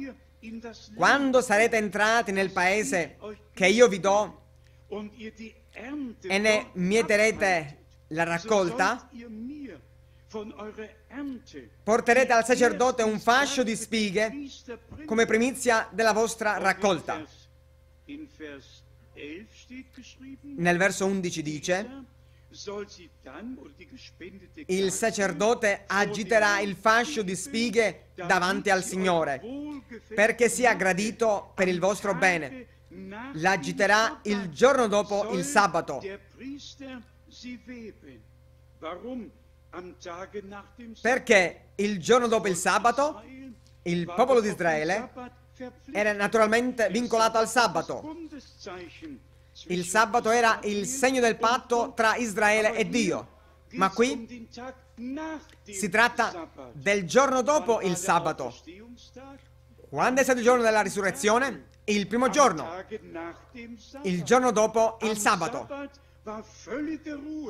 quando sarete entrati nel paese che io vi do e ne mieterete la raccolta, porterete al sacerdote un fascio di spighe come primizia della vostra raccolta. Nel verso 11 dice, il sacerdote agiterà il fascio di spighe davanti al Signore, perché sia gradito per il vostro bene. L'agiterà il giorno dopo il sabato. Perché il giorno dopo il sabato il popolo di Israele era naturalmente vincolato al sabato. Il sabato era il segno del patto tra Israele e Dio. Ma qui si tratta del giorno dopo il sabato. Quando è stato il giorno della risurrezione? Il primo giorno. Il giorno dopo il sabato.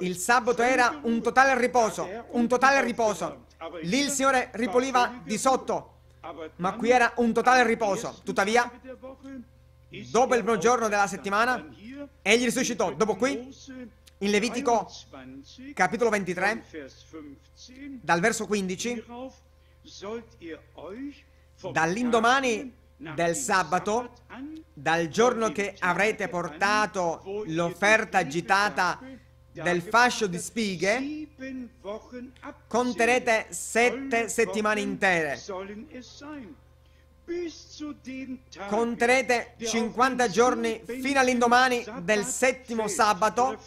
Il sabato era un totale riposo, un totale riposo. Lì il Signore ripoliva di sotto, ma qui era un totale riposo. Tuttavia, dopo il primo giorno della settimana, egli risuscitò. Dopo qui, in Levitico, capitolo 23, dal verso 15, dall'indomani del sabato, dal giorno che avrete portato l'offerta agitata del fascio di spighe, conterete sette settimane intere. Conterete 50 giorni fino all'indomani del settimo sabato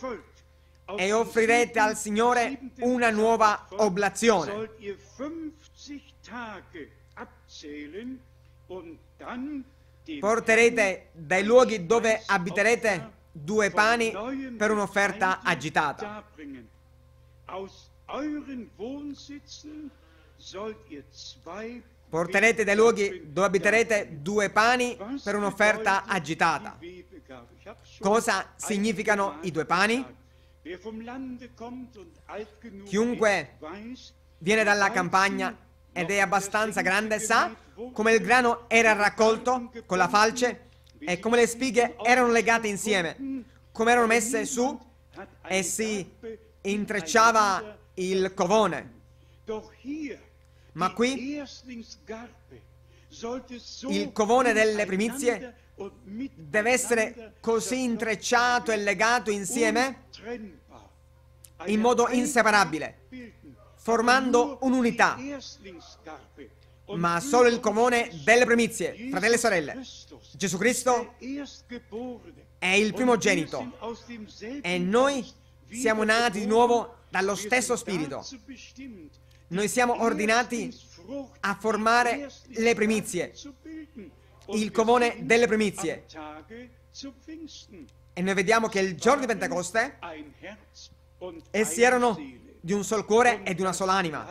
e offrirete al Signore una nuova oblazione. Sollt ihr 50 Tage abzählen und dann dem Porterete dai luoghi dove abiterete due pani per un'offerta agitata. Porterete dai luoghi dove abiterete due pani per un'offerta agitata. Cosa significano i due pani? Chiunque Viene dalla campagna ed è abbastanza grande, sa come il grano era raccolto con la falce e come le spighe erano legate insieme, come erano messe su e si intrecciava il covone. Ma qui il covone delle primizie deve essere così intrecciato e legato insieme in modo inseparabile. Formando un'unità. Ma solo il covone delle primizie, fratelli e sorelle. Gesù Cristo è il primogenito e noi siamo nati di nuovo dallo stesso spirito. Noi siamo ordinati a formare le primizie, il sehen delle primizie. E noi vediamo che il giorno di Pentecoste essi erano. Di un sol cuore e di una sola anima.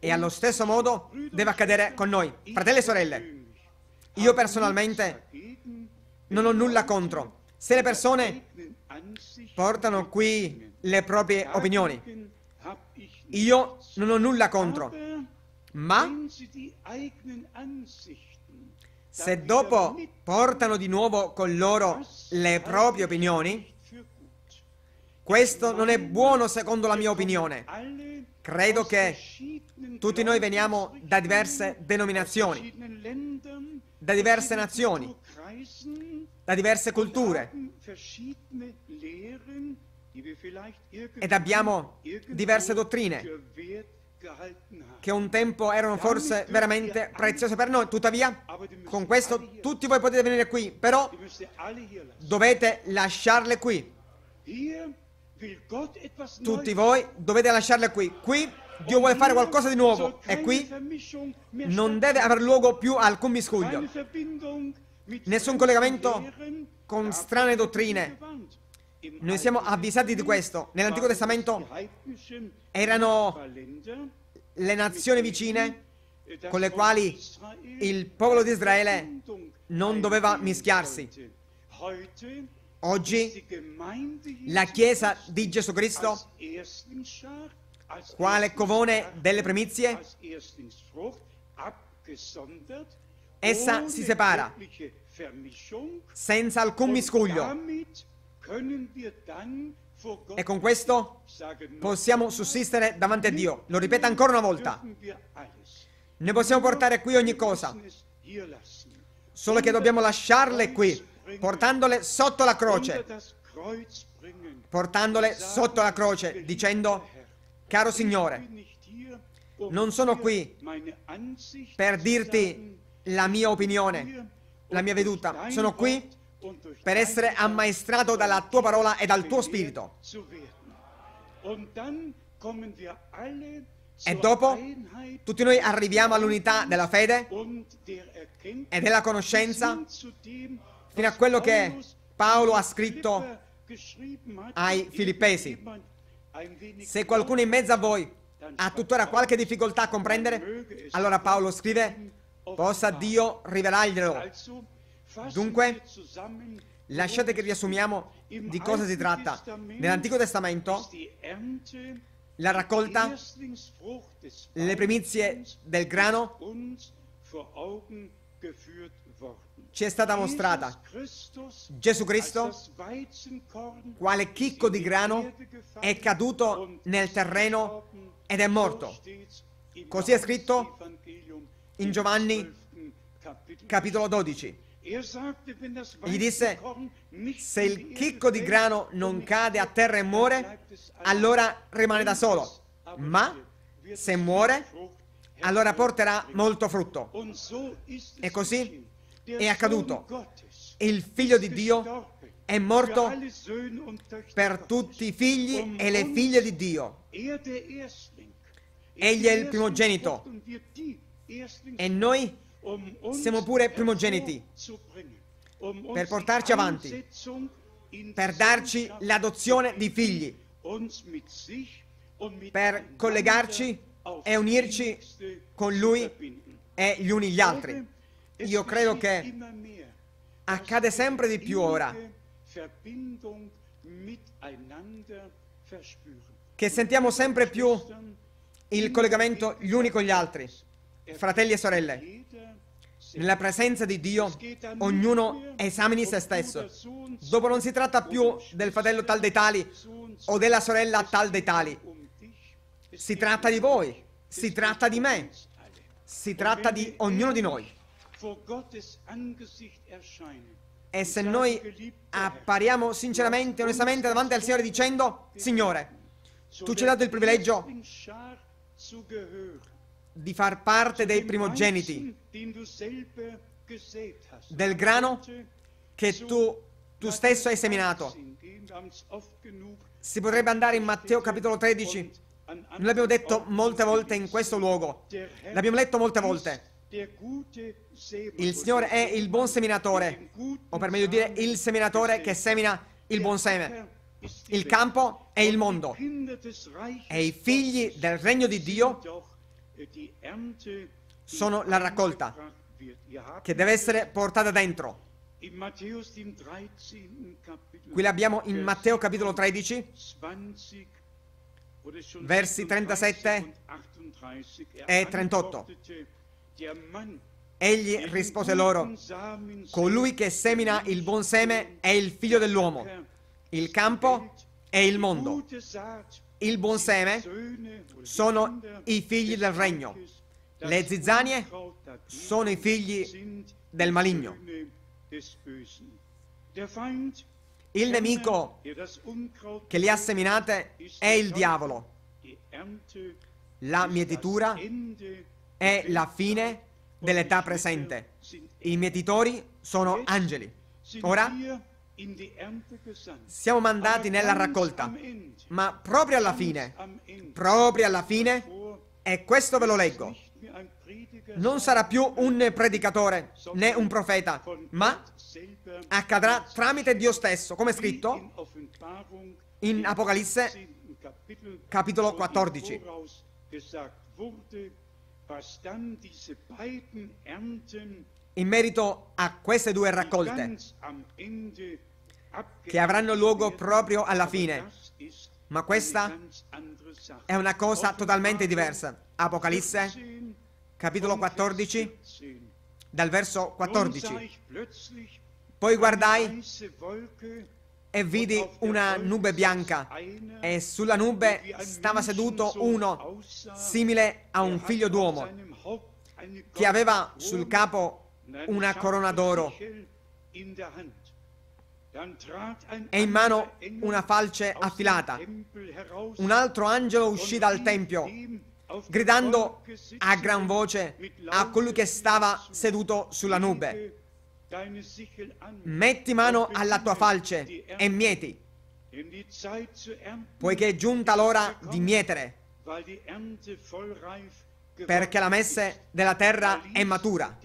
E allo stesso modo deve accadere con noi. Fratelli e sorelle, io personalmente non ho nulla contro. Se le persone portano qui le proprie opinioni, io non ho nulla contro. Ma se dopo portano di nuovo con loro le proprie opinioni. Questo non è buono secondo la mia opinione. Credo che tutti noi veniamo da diverse denominazioni, da diverse nazioni, da diverse culture ed abbiamo diverse dottrine che un tempo erano forse veramente preziose per noi. Tuttavia, con questo tutti voi potete venire qui, però dovete lasciarle qui. Tutti voi dovete lasciarle qui. Qui Dio vuole fare qualcosa di nuovo e qui non deve aver luogo più alcun miscuglio, nessun collegamento con strane dottrine. Noi siamo avvisati di questo. Nell'Antico Testamento erano le nazioni vicine con le quali il popolo di Israele non doveva mischiarsi. Oggi la Chiesa di Gesù Cristo, quale covone delle primizie, essa si separa. senza alcun miscuglio. e con questo possiamo sussistere davanti a Dio. Lo ripeto ancora una volta. Noi possiamo portare qui ogni cosa, solo che dobbiamo lasciarle qui, portandole sotto la croce, portandole sotto la croce, dicendo, caro Signore, non sono qui per dirti la mia opinione, la mia veduta, sono qui per essere ammaestrato dalla tua parola e dal tuo spirito. E dopo tutti noi arriviamo all'unità della fede e della conoscenza fino a quello che Paolo ha scritto ai Filippesi. Se qualcuno in mezzo a voi ha tuttora qualche difficoltà a comprendere, allora Paolo scrive, possa Dio rivelarglielo. Dunque, lasciate che riassumiamo di cosa si tratta. Nell'Antico Testamento, la raccolta, le primizie del grano ci è stata mostrata. Gesù Cristo, quale chicco di grano, è caduto nel terreno ed è morto. Così è scritto in Giovanni capitolo 12. Gli disse, se il chicco di grano non cade a terra e muore, allora rimane da solo, ma se muore, allora porterà molto frutto. E così è accaduto. Il figlio di Dio è morto per tutti i figli e le figlie di Dio. Egli è il primogenito e noi siamo pure primogeniti per portarci avanti, per darci l'adozione di figli, per collegarci e unirci con Lui e gli uni gli altri. Io credo che accade sempre di più ora che sentiamo sempre più il collegamento gli uni con gli altri, fratelli e sorelle. Nella presenza di Dio ognuno esamini se stesso. Dopo non si tratta più del fratello tal dei tali o della sorella tal dei tali. Si tratta di voi, si tratta di me, si tratta di ognuno di noi. E se noi appariamo sinceramente, onestamente davanti al Signore dicendo, Signore, tu ci hai dato il privilegio di far parte dei primogeniti del grano che tu, tu stesso hai seminato. Si potrebbe andare in Matteo capitolo 13. Noi l'abbiamo detto molte volte in questo luogo. L'abbiamo letto molte volte. Il Signore è il buon seminatore, o per meglio dire il seminatore che semina il buon seme. Il campo è il mondo. e i figli del regno di Dio sono la raccolta che deve essere portata dentro. Qui l'abbiamo in Matteo capitolo 13, versi 37 e 38. Egli rispose loro, colui che semina il buon seme è il figlio dell'uomo, il campo è il mondo. Il buon seme sono i figli del regno, le zizzanie sono i figli del maligno. Il nemico che li ha seminate è il diavolo. La mietitura è la fine dell'età presente. I mietitori sono angeli. Ora siamo mandati nella raccolta, ma proprio alla fine, proprio alla fine, e questo ve lo leggo, non sarà più un predicatore né un profeta, ma accadrà tramite Dio stesso, come è scritto in Apocalisse capitolo 14 in merito a queste due raccolte che avranno luogo proprio alla fine. Ma questa è una cosa totalmente diversa. Apocalisse, capitolo 14, dal verso 14. Poi guardai e vidi una nube bianca e sulla nube stava seduto uno simile a un figlio d'uomo che aveva sul capo una corona d'oro e in mano una falce affilata. Un altro angelo uscì dal Tempio, gridando a gran voce a colui che stava seduto sulla nube. Metti mano alla tua falce e mieti, poiché è giunta l'ora di mietere, perché la messe della terra è matura.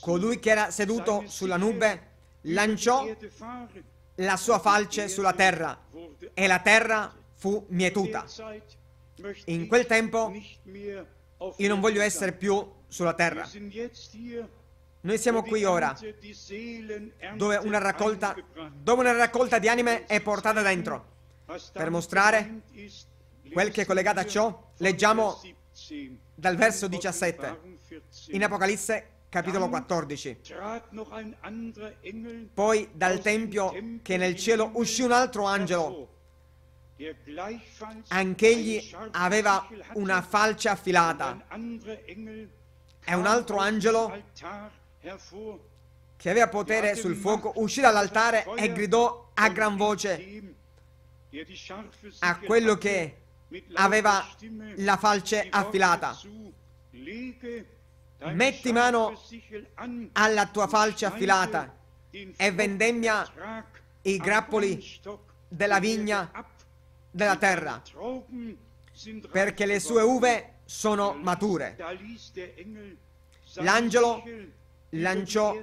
Colui che era seduto sulla nube lanciò la sua falce sulla terra e la terra fu mietuta. In quel tempo io non voglio essere più sulla terra. Noi siamo qui ora, dove una raccolta, dove una raccolta di anime è portata dentro. Per mostrare quel che è collegato a ciò, leggiamo dal verso 17 in Apocalisse capitolo 14. Poi dal Tempio che nel cielo uscì un altro angelo. Anch'egli aveva una falce affilata. E un altro angelo che aveva potere sul fuoco uscì dall'altare e gridò a gran voce a quello che aveva la falce affilata. Metti mano alla tua falce affilata e vendemmia i grappoli della vigna della terra, perché le sue uve sono mature. L'angelo lanciò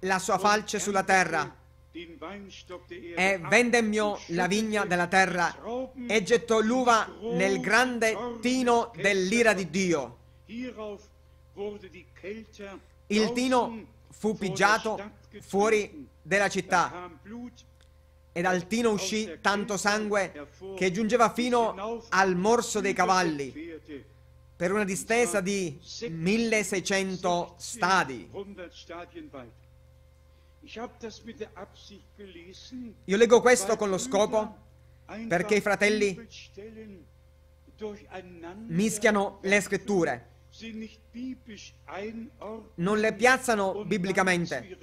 la sua falce sulla terra. e vendemmiò la vigna della terra e gettò l'uva nel grande tino dell'ira di Dio. Il tino fu pigiato fuori della città. E dal tino uscì tanto sangue che giungeva fino al morso dei cavalli per una distesa di 1600 stadi. Io leggo questo con lo scopo perché i fratelli mischiano le scritture, non le piazzano biblicamente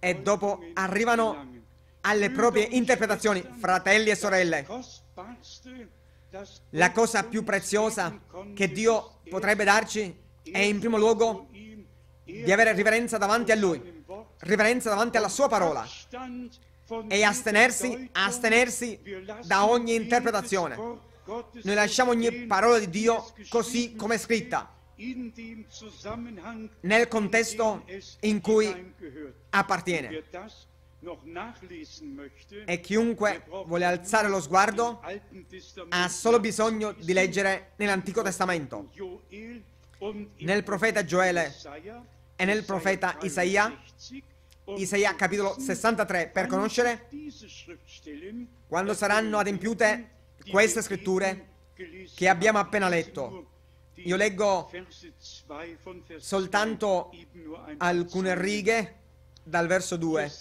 e dopo arrivano alle proprie interpretazioni, fratelli e sorelle. La cosa più preziosa che Dio potrebbe darci è in primo luogo di avere riverenza davanti a Lui, riverenza davanti alla Sua parola e astenersi, astenersi da ogni interpretazione. Noi lasciamo ogni parola di Dio così come è scritta, nel contesto in cui appartiene. E chiunque vuole alzare lo sguardo ha solo bisogno di leggere nell'Antico Testamento, nel profeta Gioele e nel profeta Isaia, Isaia capitolo 63, per conoscere quando saranno adempiute queste scritture che abbiamo appena letto. Io leggo soltanto alcune righe dal verso 2.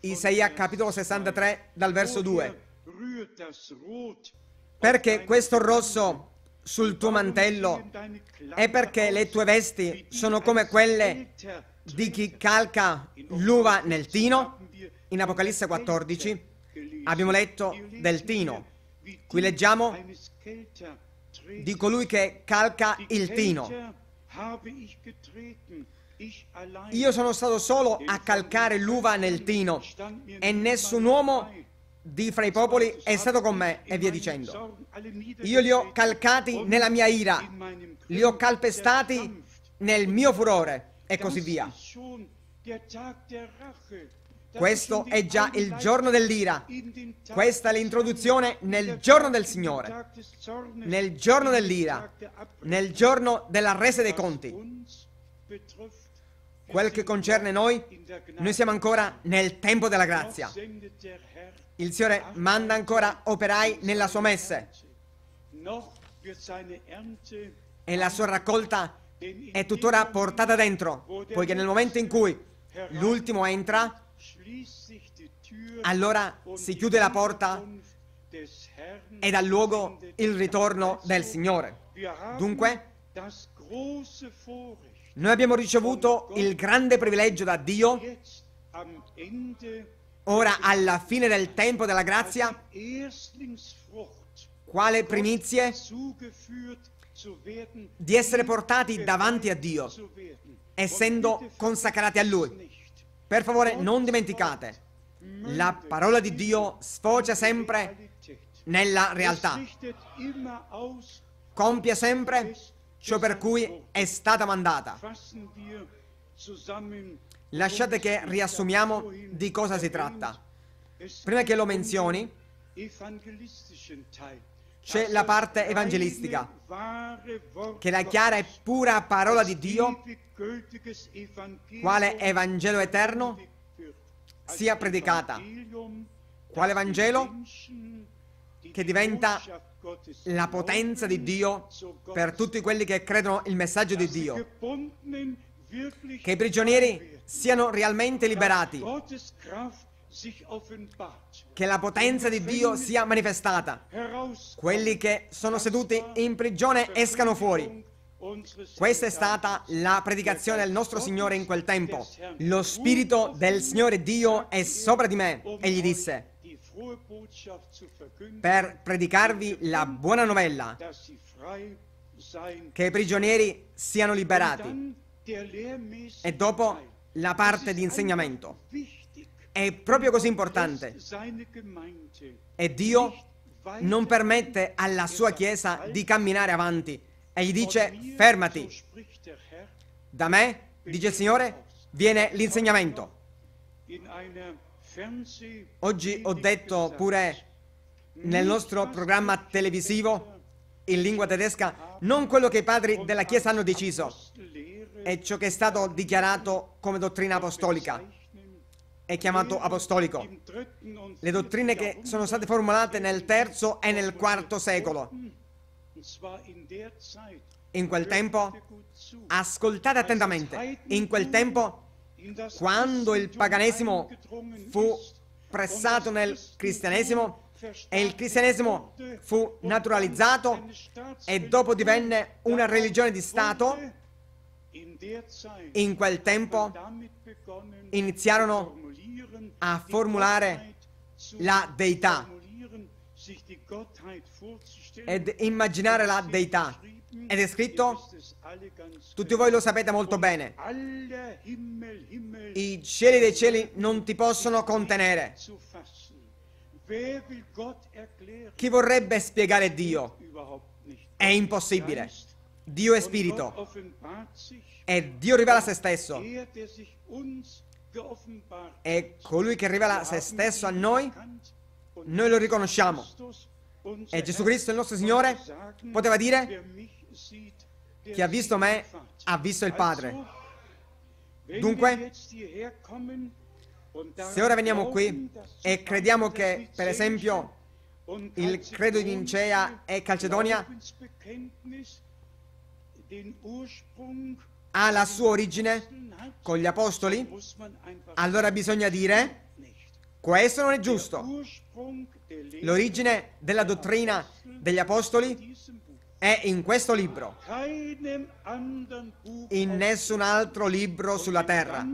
Isaia capitolo 63 dal verso 2. Perché questo rosso sul tuo mantello è perché le tue vesti sono come quelle di chi calca l'uva nel tino? In Apocalisse 14 abbiamo letto del tino. Qui leggiamo di colui che calca il tino. Io sono stato solo a calcare l'uva nel tino e nessun uomo di fra i popoli è stato con me e via dicendo. Io li ho calcati nella mia ira, li ho calpestati nel mio furore e così via. Questo è già il giorno dell'ira. Questa è l'introduzione nel giorno del Signore, nel giorno dell'ira, nel giorno della resa dei conti. Quel che concerne noi, noi siamo ancora nel tempo della grazia. Il Signore manda ancora operai nella sua messe e la sua raccolta è tuttora portata dentro, poiché nel momento in cui l'ultimo entra, allora si chiude la porta e dà luogo il ritorno del Signore. Dunque, noi abbiamo ricevuto il grande privilegio da Dio, ora alla fine del tempo della grazia, quale primizie di essere portati davanti a Dio, essendo consacrati a Lui. Per favore, non dimenticate, la parola di Dio sfocia sempre nella realtà. Compie sempre ciò per cui è stata mandata. Lasciate che riassumiamo di cosa si tratta. Prima che lo menzioni, c'è la parte evangelistica, che la chiara e pura parola di Dio, quale Evangelo eterno, sia predicata. Quale Vangelo? Che diventa la potenza di Dio per tutti quelli che credono il messaggio di Dio. Che i prigionieri siano realmente liberati. Che la potenza di Dio sia manifestata. Quelli che sono seduti in prigione escano fuori. Questa è stata la predicazione del nostro Signore in quel tempo. Lo Spirito del Signore Dio è sopra di me. Egli disse, per predicarvi la buona novella, che i prigionieri siano liberati. E dopo la parte di insegnamento. È proprio così importante. E Dio non permette alla sua Chiesa di camminare avanti e gli dice fermati. Da me, dice il Signore, viene l'insegnamento. Oggi ho detto pure nel nostro programma televisivo in lingua tedesca non quello che i padri della Chiesa hanno deciso, è ciò che è stato dichiarato come dottrina apostolica è chiamato apostolico. Le dottrine che sono state formulate nel terzo e nel quarto secolo. In quel tempo, ascoltate attentamente, in quel tempo, quando il paganesimo fu pressato nel cristianesimo e il cristianesimo fu naturalizzato e dopo divenne una religione di Stato, in quel tempo iniziarono a formulare la deità ed immaginare la deità. Ed è scritto, tutti voi lo sapete molto bene, i cieli dei cieli non ti possono contenere. Chi vorrebbe spiegare Dio? È impossibile. Dio è spirito e Dio rivela se stesso. E colui che rivela se stesso a noi, noi lo riconosciamo. E Gesù Cristo, il nostro Signore, poteva dire, chi ha visto me ha visto il Padre. Dunque, se ora veniamo qui e crediamo che, per esempio, il credo di Nicea e Calcedonia ha la sua origine con gli apostoli, allora bisogna dire questo non è giusto. L'origine della dottrina degli apostoli è in questo libro, in nessun altro libro sulla terra.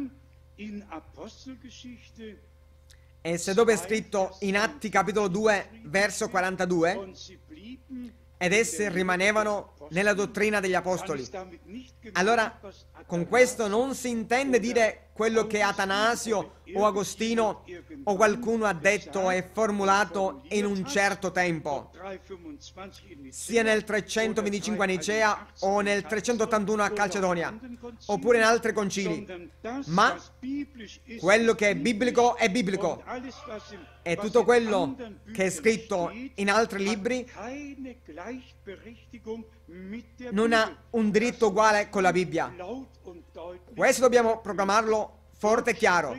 E se dove è scritto in Atti capitolo 2, verso 42, ed esse rimanevano nella dottrina degli apostoli. Allora, con questo non si intende dire quello che Atanasio o Agostino o qualcuno ha detto e formulato in un certo tempo, sia nel 325 a Nicea o nel 381 a Calcedonia, oppure in altri concili, ma quello che è biblico è biblico e tutto quello che è scritto in altri libri non ha un diritto uguale con la Bibbia. Questo dobbiamo proclamarlo forte e chiaro.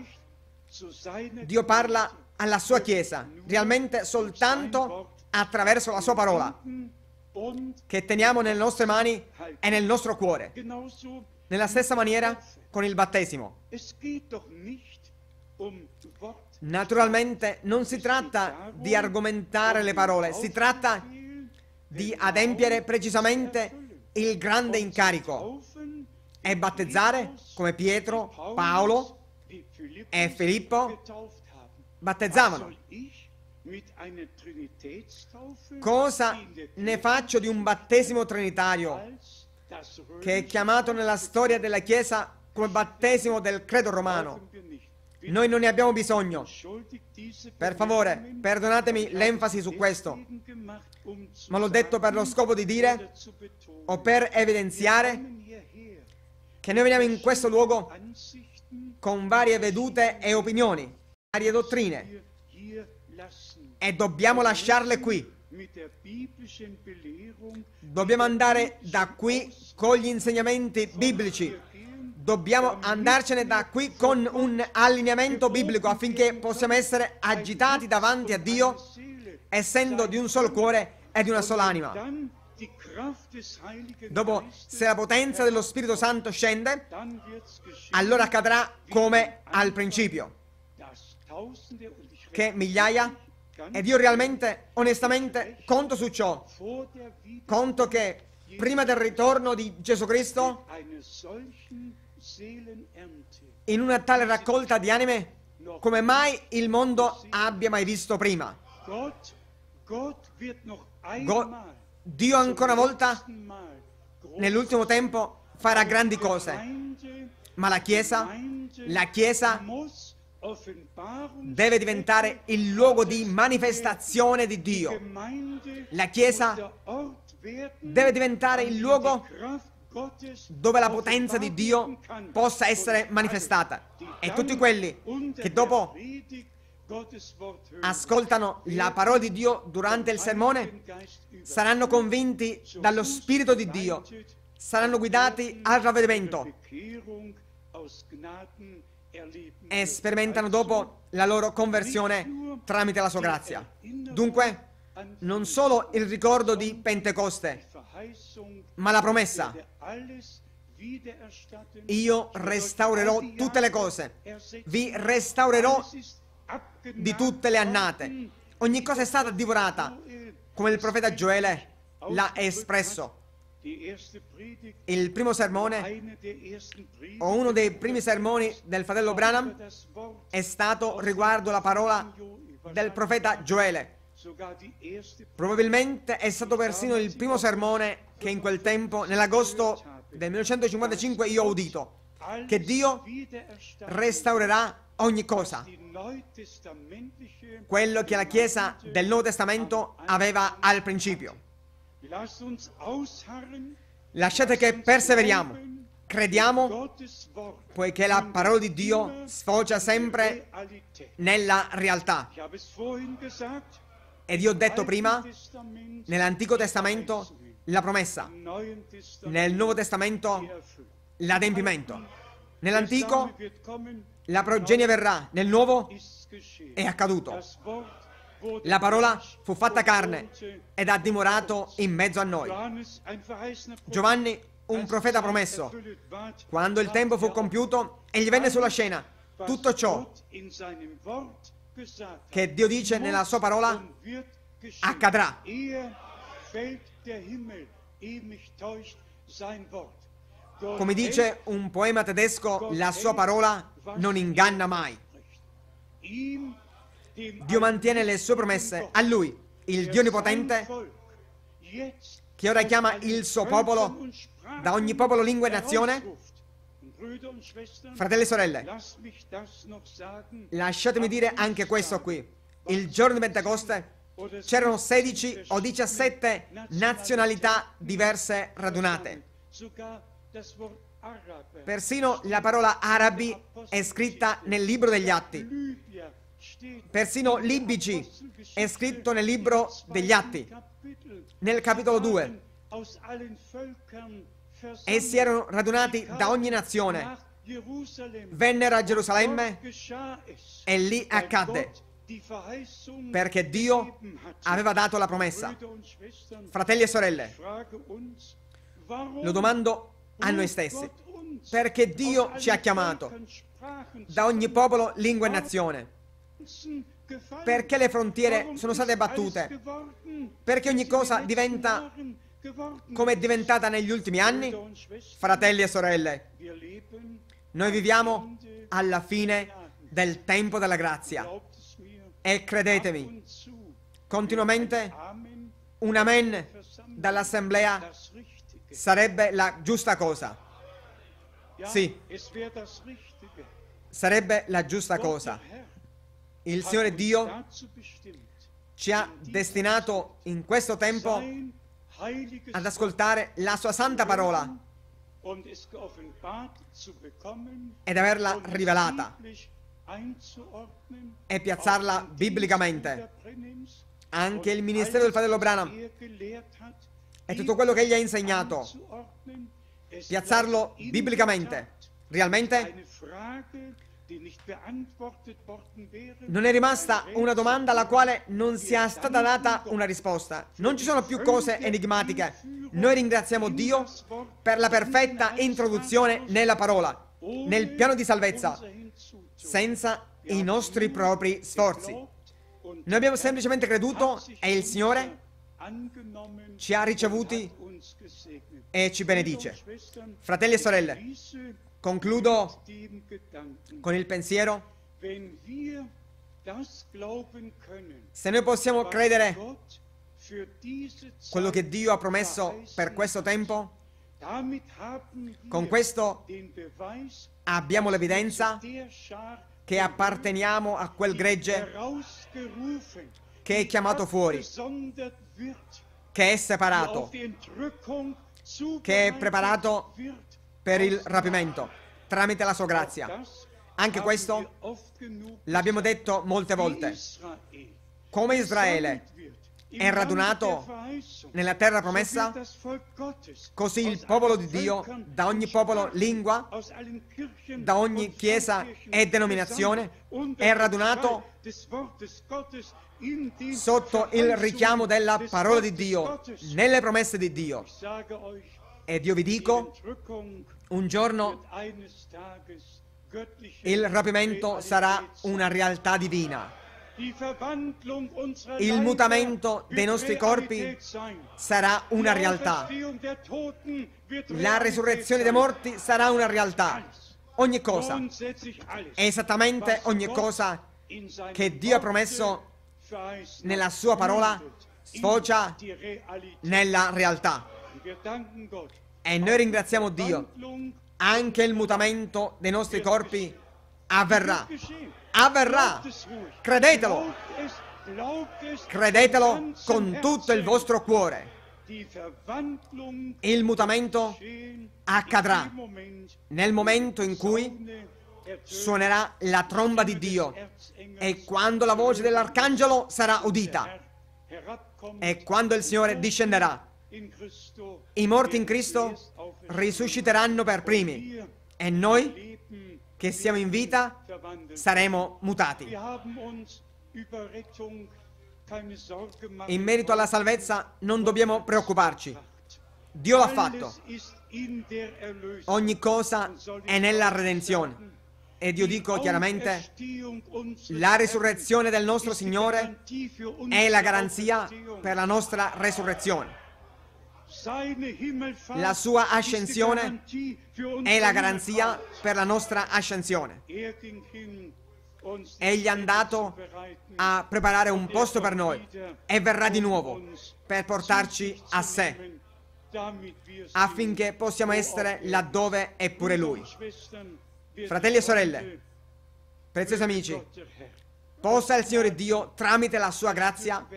Dio parla alla sua Chiesa, realmente soltanto attraverso la sua parola, che teniamo nelle nostre mani e nel nostro cuore. Nella stessa maniera con il battesimo. Naturalmente non si tratta di argomentare le parole, si tratta di adempiere precisamente il grande incarico e battezzare come Pietro, Paolo e Filippo battezzavano. Cosa ne faccio di un battesimo trinitario che è chiamato nella storia della Chiesa come battesimo del credo romano? Noi non ne abbiamo bisogno. Per favore, perdonatemi l'enfasi su questo, ma l'ho detto per lo scopo di dire o per evidenziare che noi veniamo in questo luogo con varie vedute e opinioni, varie dottrine, e dobbiamo lasciarle qui. Dobbiamo andare da qui con gli insegnamenti biblici Dobbiamo andarcene da qui con un allineamento biblico affinché possiamo essere agitati davanti a Dio, essendo di un solo cuore e di una sola anima. Dopo, se la potenza dello Spirito Santo scende, allora accadrà come al principio, che migliaia, ed io realmente, onestamente, conto su ciò, conto che prima del ritorno di Gesù Cristo in una tale raccolta di anime come mai il mondo abbia mai visto prima. God, Dio ancora una volta nell'ultimo tempo farà grandi cose Ma la Chiesa, la Chiesa deve diventare il luogo di manifestazione di Dio. La Chiesa deve diventare il luogo dove la potenza di Dio possa essere manifestata. E tutti quelli che dopo ascoltano la parola di Dio durante il sermone saranno convinti dallo Spirito di Dio, saranno guidati al ravvedimento e sperimentano dopo la loro conversione tramite la sua grazia. Dunque, non solo il ricordo di Pentecoste, ma la promessa. Io restaurerò tutte le cose, vi restaurerò di tutte le annate. Ogni cosa è stata divorata, come il profeta Gioele l'ha espresso. Il primo sermone, o uno dei primi sermoni del fratello Branham, è stato riguardo la parola del profeta Gioele. Probabilmente è stato persino il primo sermone che in quel tempo, nell'agosto del 1955, io ho udito, che Dio restaurerà ogni cosa. Quello che la Chiesa del Nuovo Testamento aveva al principio. Lasciate che perseveriamo, crediamo, poiché la parola di Dio sfocia sempre nella realtà. Ed io ho detto prima, nell'Antico Testamento la promessa, nel Nuovo Testamento l'adempimento. Nell'Antico la progenie verrà, nel Nuovo è accaduto. La parola fu fatta carne ed ha dimorato in mezzo a noi. Giovanni, un profeta promesso, quando il tempo fu compiuto, egli venne sulla scena. Tutto ciò che Dio dice nella sua parola accadrà. Come dice un poema tedesco, la sua parola non inganna mai. Dio mantiene le sue promesse a Lui, il Dio Onnipotente, che ora chiama il suo popolo da ogni popolo, lingua e nazione. Fratelli e sorelle, lasciatemi dire anche questo qui. Il giorno di Pentecoste c'erano 16 o 17 nazionalità diverse radunate. Persino la parola arabi è scritta nel libro degli atti. Persino libici è scritto nel libro degli Atti, nel capitolo 2. Essi erano radunati da ogni nazione, vennero a Gerusalemme e lì accadde, perché Dio aveva dato la promessa. Fratelli e sorelle, lo domando a noi stessi, perché Dio ci ha chiamato da ogni popolo, lingua e nazione perché le frontiere sono state battute? Perché ogni cosa diventa come è diventata negli ultimi anni? Fratelli e sorelle, noi viviamo alla fine del tempo della grazia e credetemi, continuamente un amen dall'assemblea sarebbe la giusta cosa. Sì, sarebbe la giusta cosa. Il Signore Dio ci ha destinato in questo tempo ad ascoltare la sua santa parola. Ed averla rivelata. e piazzarla biblicamente. Anche il ministero del fratello Branham. e tutto quello che egli ha insegnato, piazzarlo biblicamente. Realmente non è rimasta una domanda alla quale non sia stata data una risposta. Non ci sono più cose enigmatiche. Noi ringraziamo Dio per la perfetta introduzione nella parola, nel piano di salvezza, senza i nostri propri sforzi. Noi abbiamo semplicemente creduto e il Signore ci ha ricevuti e ci benedice. Fratelli e sorelle, Concludo con il pensiero. Se noi possiamo credere quello che Dio ha promesso per questo tempo, con questo abbiamo l'evidenza che apparteniamo a quel gregge che è chiamato fuori, che è separato che è preparato. Per il rapimento tramite la sua grazia. Anche questo L'abbiamo detto molte volte. Come Israele è radunato nella terra promessa, così il popolo di Dio, da ogni popolo, lingua, da ogni chiesa e denominazione, è radunato sotto il richiamo della parola di Dio, nelle promesse di Dio. Ed io vi dico, un giorno il rapimento sarà una realtà divina. Il mutamento dei nostri corpi sarà una realtà. La risurrezione dei morti sarà una realtà. Ogni cosa, esattamente ogni cosa che Dio ha promesso nella sua parola sfocia nella realtà. E noi ringraziamo Dio. Anche il mutamento dei nostri corpi avverrà. Avverrà. Credetelo. Credetelo con tutto il vostro cuore. Il mutamento accadrà nel momento in cui suonerà la tromba di Dio e quando la voce dell'arcangelo sarà udita e quando il Signore discenderà. I morti in Cristo risusciteranno per primi e noi che siamo in vita saremo mutati. In merito alla salvezza non dobbiamo preoccuparci. Dio l'ha fatto. Ogni cosa è nella redenzione. Ed io dico chiaramente, la risurrezione del nostro Signore è la garanzia per la nostra resurrezione. La sua ascensione è la garanzia per la nostra ascensione. Egli è andato a preparare un posto per noi e verrà di nuovo per portarci a sé affinché possiamo essere laddove è pure Lui. Fratelli e sorelle, preziosi amici, possa il Signore Dio, tramite la sua grazia,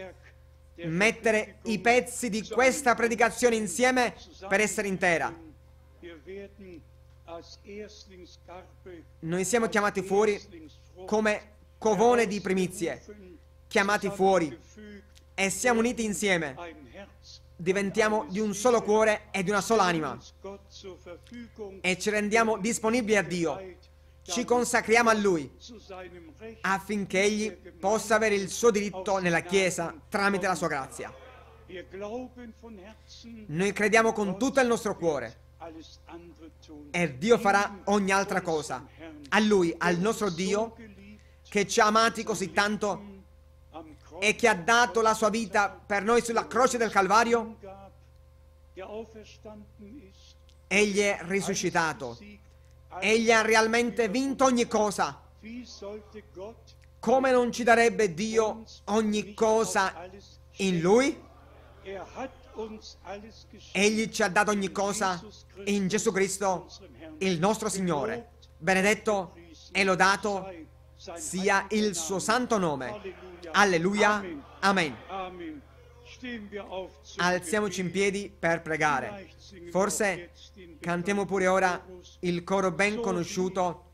mettere i pezzi di questa predicazione insieme per essere intera. Noi siamo chiamati fuori come covone di primizie, chiamati fuori e siamo uniti insieme. Diventiamo di un solo cuore e di una sola anima e ci rendiamo disponibili a Dio. Ci consacriamo a Lui affinché Egli possa avere il suo diritto nella Chiesa tramite la sua grazia. Noi crediamo con tutto il nostro cuore e Dio farà ogni altra cosa. A Lui, al nostro Dio, che ci ha amati così tanto e che ha dato la sua vita per noi sulla croce del Calvario, Egli è risuscitato. Egli ha realmente vinto ogni cosa. Come non ci darebbe Dio ogni cosa in Lui? Egli ci ha dato ogni cosa in Gesù Cristo, il nostro Signore. Benedetto e lodato sia il suo santo nome. Alleluia. Amen. Alziamoci in piedi per pregare. Forse cantiamo pure ora il coro ben conosciuto,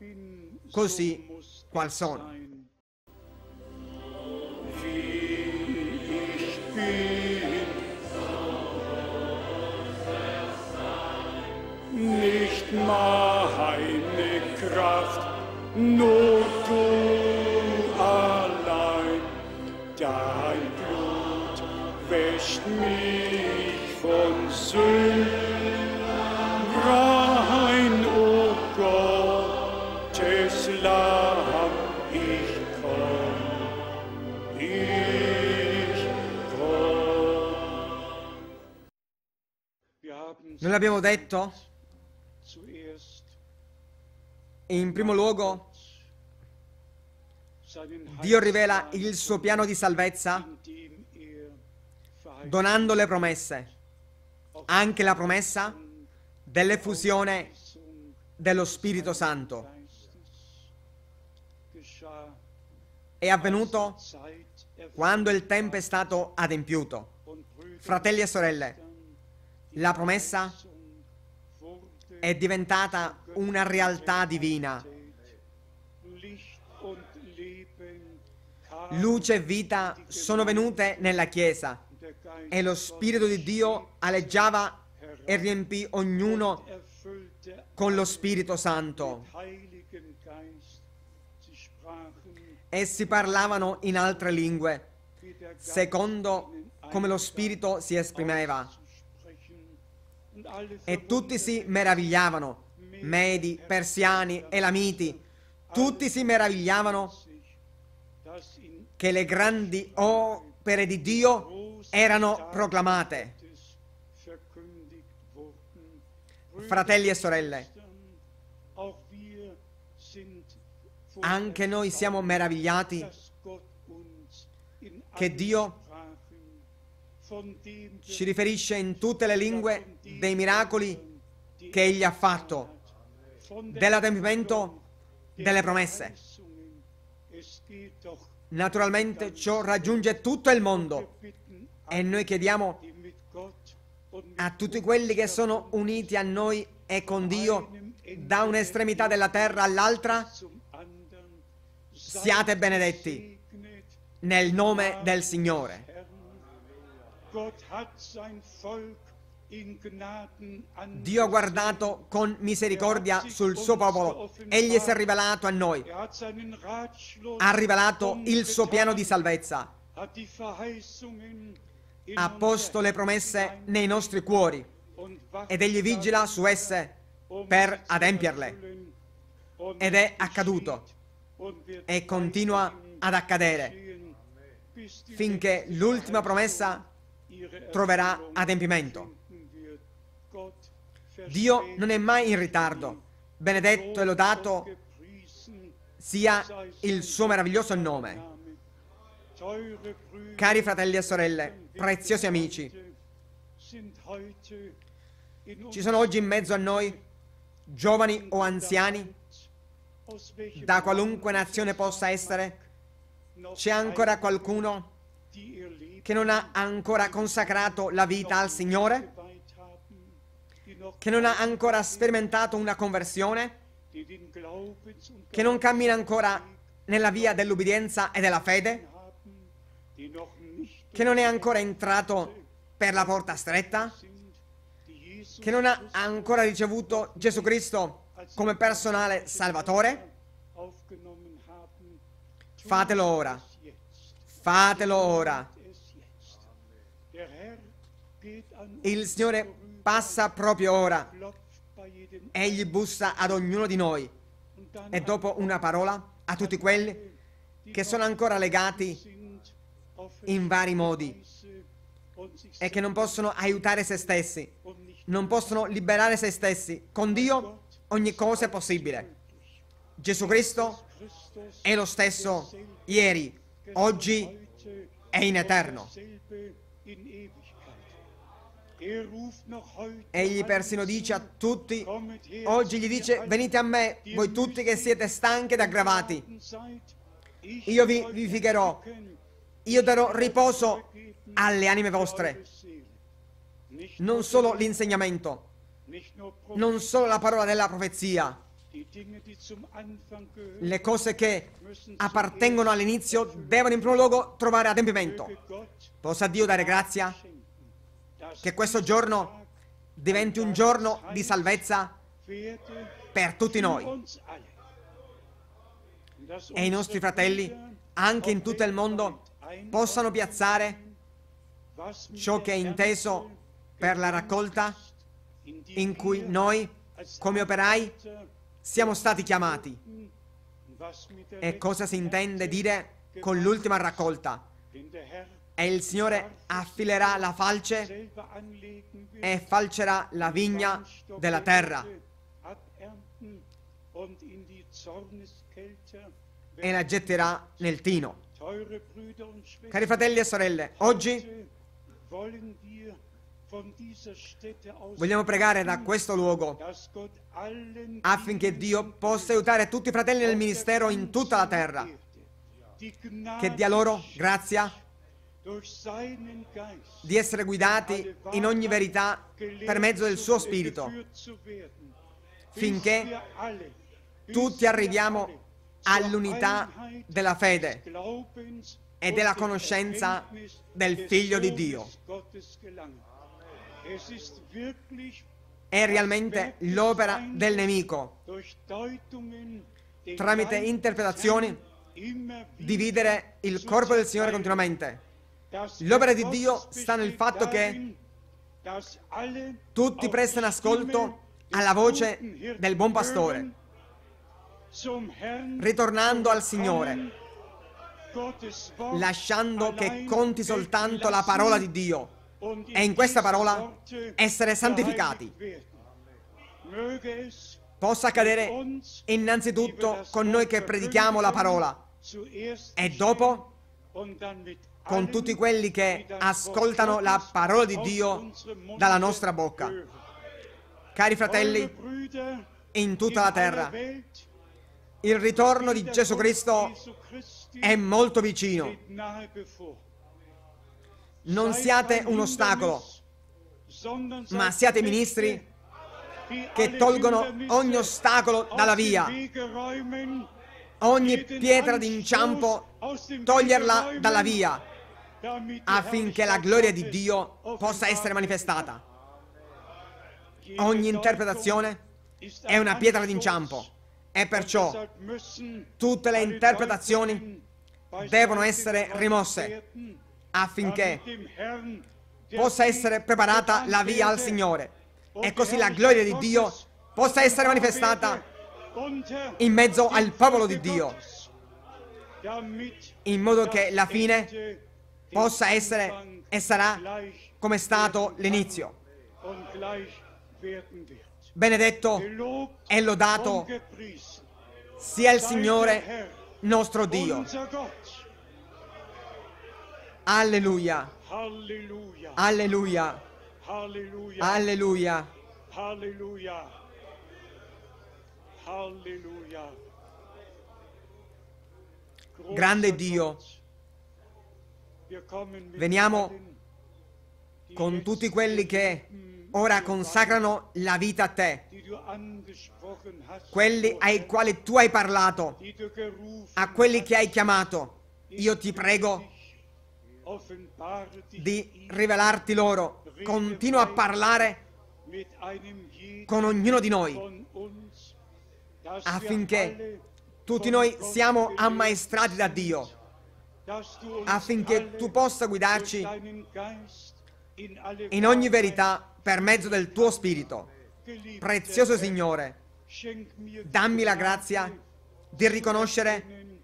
così qual sono. Nicht meine Kraft, nur du allein. Dein Blut wäscht mich von Sünden Non l'abbiamo detto? In primo luogo, Dio rivela il suo piano di salvezza donando le promesse, anche la promessa dell'effusione dello Spirito Santo. È avvenuto quando il tempo è stato adempiuto. Fratelli e sorelle, la promessa è diventata una realtà divina. Luce e vita sono venute nella Chiesa e lo Spirito di Dio aleggiava e riempì ognuno con lo Spirito Santo. Essi parlavano in altre lingue, secondo come lo Spirito si esprimeva. E tutti si meravigliavano, Medi, Persiani, Elamiti, tutti si meravigliavano che le grandi opere di Dio erano proclamate. Fratelli e sorelle, anche noi siamo meravigliati che Dio ci riferisce in tutte le lingue dei miracoli che Egli ha fatto, dell'adempimento delle promesse. Naturalmente ciò raggiunge tutto il mondo e noi chiediamo a tutti quelli che sono uniti a noi e con Dio da un'estremità della terra all'altra, siate benedetti nel nome del Signore. Dio ha guardato con misericordia sul suo popolo, egli si è rivelato a noi, ha rivelato il suo piano di salvezza, ha posto le promesse nei nostri cuori. Ed egli vigila su esse per adempierle. Ed è accaduto. E continua ad accadere. finché l'ultima promessa troverà adempimento. Dio non è mai in ritardo. Benedetto e lodato sia il suo meraviglioso nome. Cari fratelli e sorelle, preziosi amici, ci sono oggi in mezzo a noi giovani o anziani, da qualunque nazione possa essere, c'è ancora qualcuno che non ha ancora consacrato la vita al Signore? Che non ha ancora sperimentato una conversione? Che non cammina ancora nella via dell'ubbidienza e della fede? Che non è ancora entrato per la porta stretta? Che non ha ancora ricevuto Gesù Cristo come personale Salvatore? Fatelo ora. Fatelo ora. Il Signore passa proprio ora. Egli bussa ad ognuno di noi. E dopo una parola a tutti quelli che sono ancora legati in vari modi e che non possono aiutare se stessi, non possono liberare se stessi. Con Dio ogni cosa è possibile. Gesù Cristo è lo stesso ieri, oggi e in eterno. Egli persino dice a tutti, oggi gli dice, venite a me, voi tutti che siete stanchi ed aggravati, io vi vivificherò, io darò riposo alle anime vostre. Non solo l'insegnamento, non solo la parola della profezia, le cose che appartengono all'inizio devono in primo luogo trovare adempimento. Possa Dio dare grazia che questo giorno diventi un giorno di salvezza per tutti noi e i nostri fratelli anche in tutto il mondo possano piazzare ciò che è inteso per la raccolta in cui noi come operai siamo stati chiamati. E cosa si intende dire con l'ultima raccolta? E il Signore affilerà la falce e falcerà la vigna della terra e la getterà nel tino. Cari fratelli e sorelle, oggi Vogliamo pregare da questo luogo affinché Dio possa aiutare tutti i fratelli nel ministero in tutta la terra, che dia loro grazia di essere guidati in ogni verità per mezzo del suo Spirito, finché tutti arriviamo all'unità della fede e della conoscenza del Figlio di Dio. È realmente l'opera del nemico tramite interpretazioni dividere il corpo del Signore continuamente. L'opera di Dio sta nel fatto che tutti prestano ascolto alla voce del buon pastore, ritornando al Signore, lasciando che conti soltanto la parola di Dio e in questa parola essere santificati. Possa accadere innanzitutto con noi che predichiamo la parola e dopo con tutti quelli che ascoltano la parola di Dio dalla nostra bocca. Cari fratelli, in tutta la terra, il ritorno di Gesù Cristo è molto vicino. Non siate un ostacolo, ma siate ministri che tolgono ogni ostacolo dalla via, ogni pietra d'inciampo, toglierla dalla via, affinché la gloria di Dio possa essere manifestata. Ogni interpretazione è una pietra d'inciampo e perciò tutte le interpretazioni devono essere rimosse affinché possa essere preparata la via al Signore e così la gloria di Dio possa essere manifestata in mezzo al popolo di Dio, in modo che la fine possa essere e sarà come è stato l'inizio. Benedetto e lodato sia il Signore nostro Dio. Alleluia, alleluia, alleluia. Halleluja. Großer Grande Dio, Gott, wir kommen mit veniamo con tutti quelli che ora consacrano la vita a te, quelli ai quali tu hai parlato, a quelli che hai chiamato. Io ti prego di rivelarti loro. Continua a parlare con ognuno di noi affinché tutti noi siamo ammaestrati da Dio, affinché tu possa guidarci in ogni verità per mezzo del tuo Spirito. Prezioso Signore, dammi la grazia di riconoscere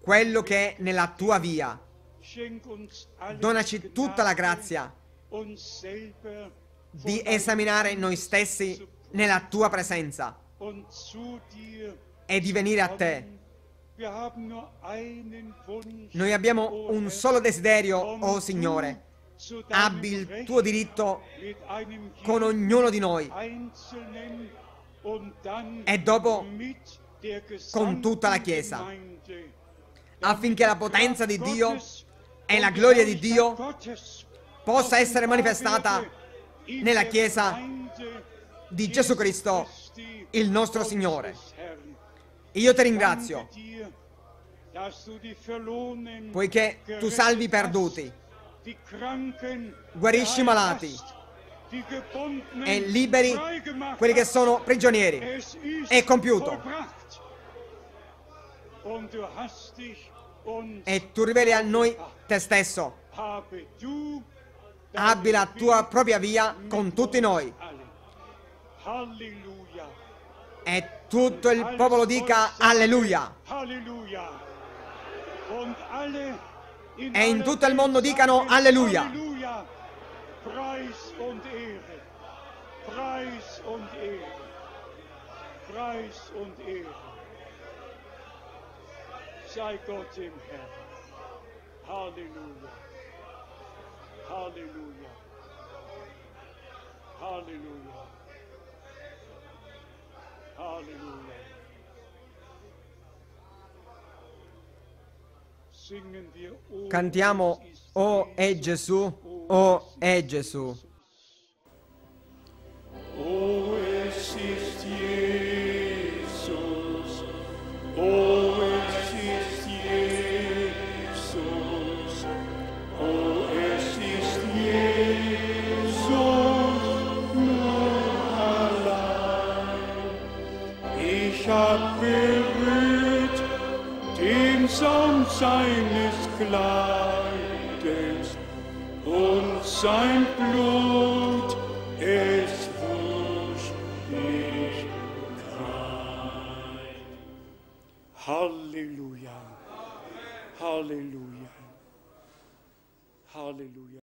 quello che è nella tua via. Donaci tutta la grazia di esaminare noi stessi nella tua presenza e di venire a te. Noi abbiamo o un solo desiderio, komm oh Signore, abbi il tuo diritto con ognuno di noi. e dopo con tutta la Chiesa, affinché la potenza di Dio e la gloria di Dio possa essere manifestata nella Chiesa di Gesù Cristo, il nostro unseres Signore. Io ti ringrazio, poiché tu salvi i perduti, guarisci i malati e liberi quelli che sono prigionieri. È compiuto. E tu riveli a noi te stesso. Abbi la tua propria via con tutti noi. alle. E tutto il popolo dica alleluia. E in tutto il mondo dicano Alleluia. Sei Gott im Herrn. Halleluja. Halleluja. Halleluja. Halleluja. O Cantiamo O è Gesù, O è Gesù. O es ist Jesus, o Saum seines Kleides und sein Blut, es wusch mich. Halleluja, Halleluja, Halleluja.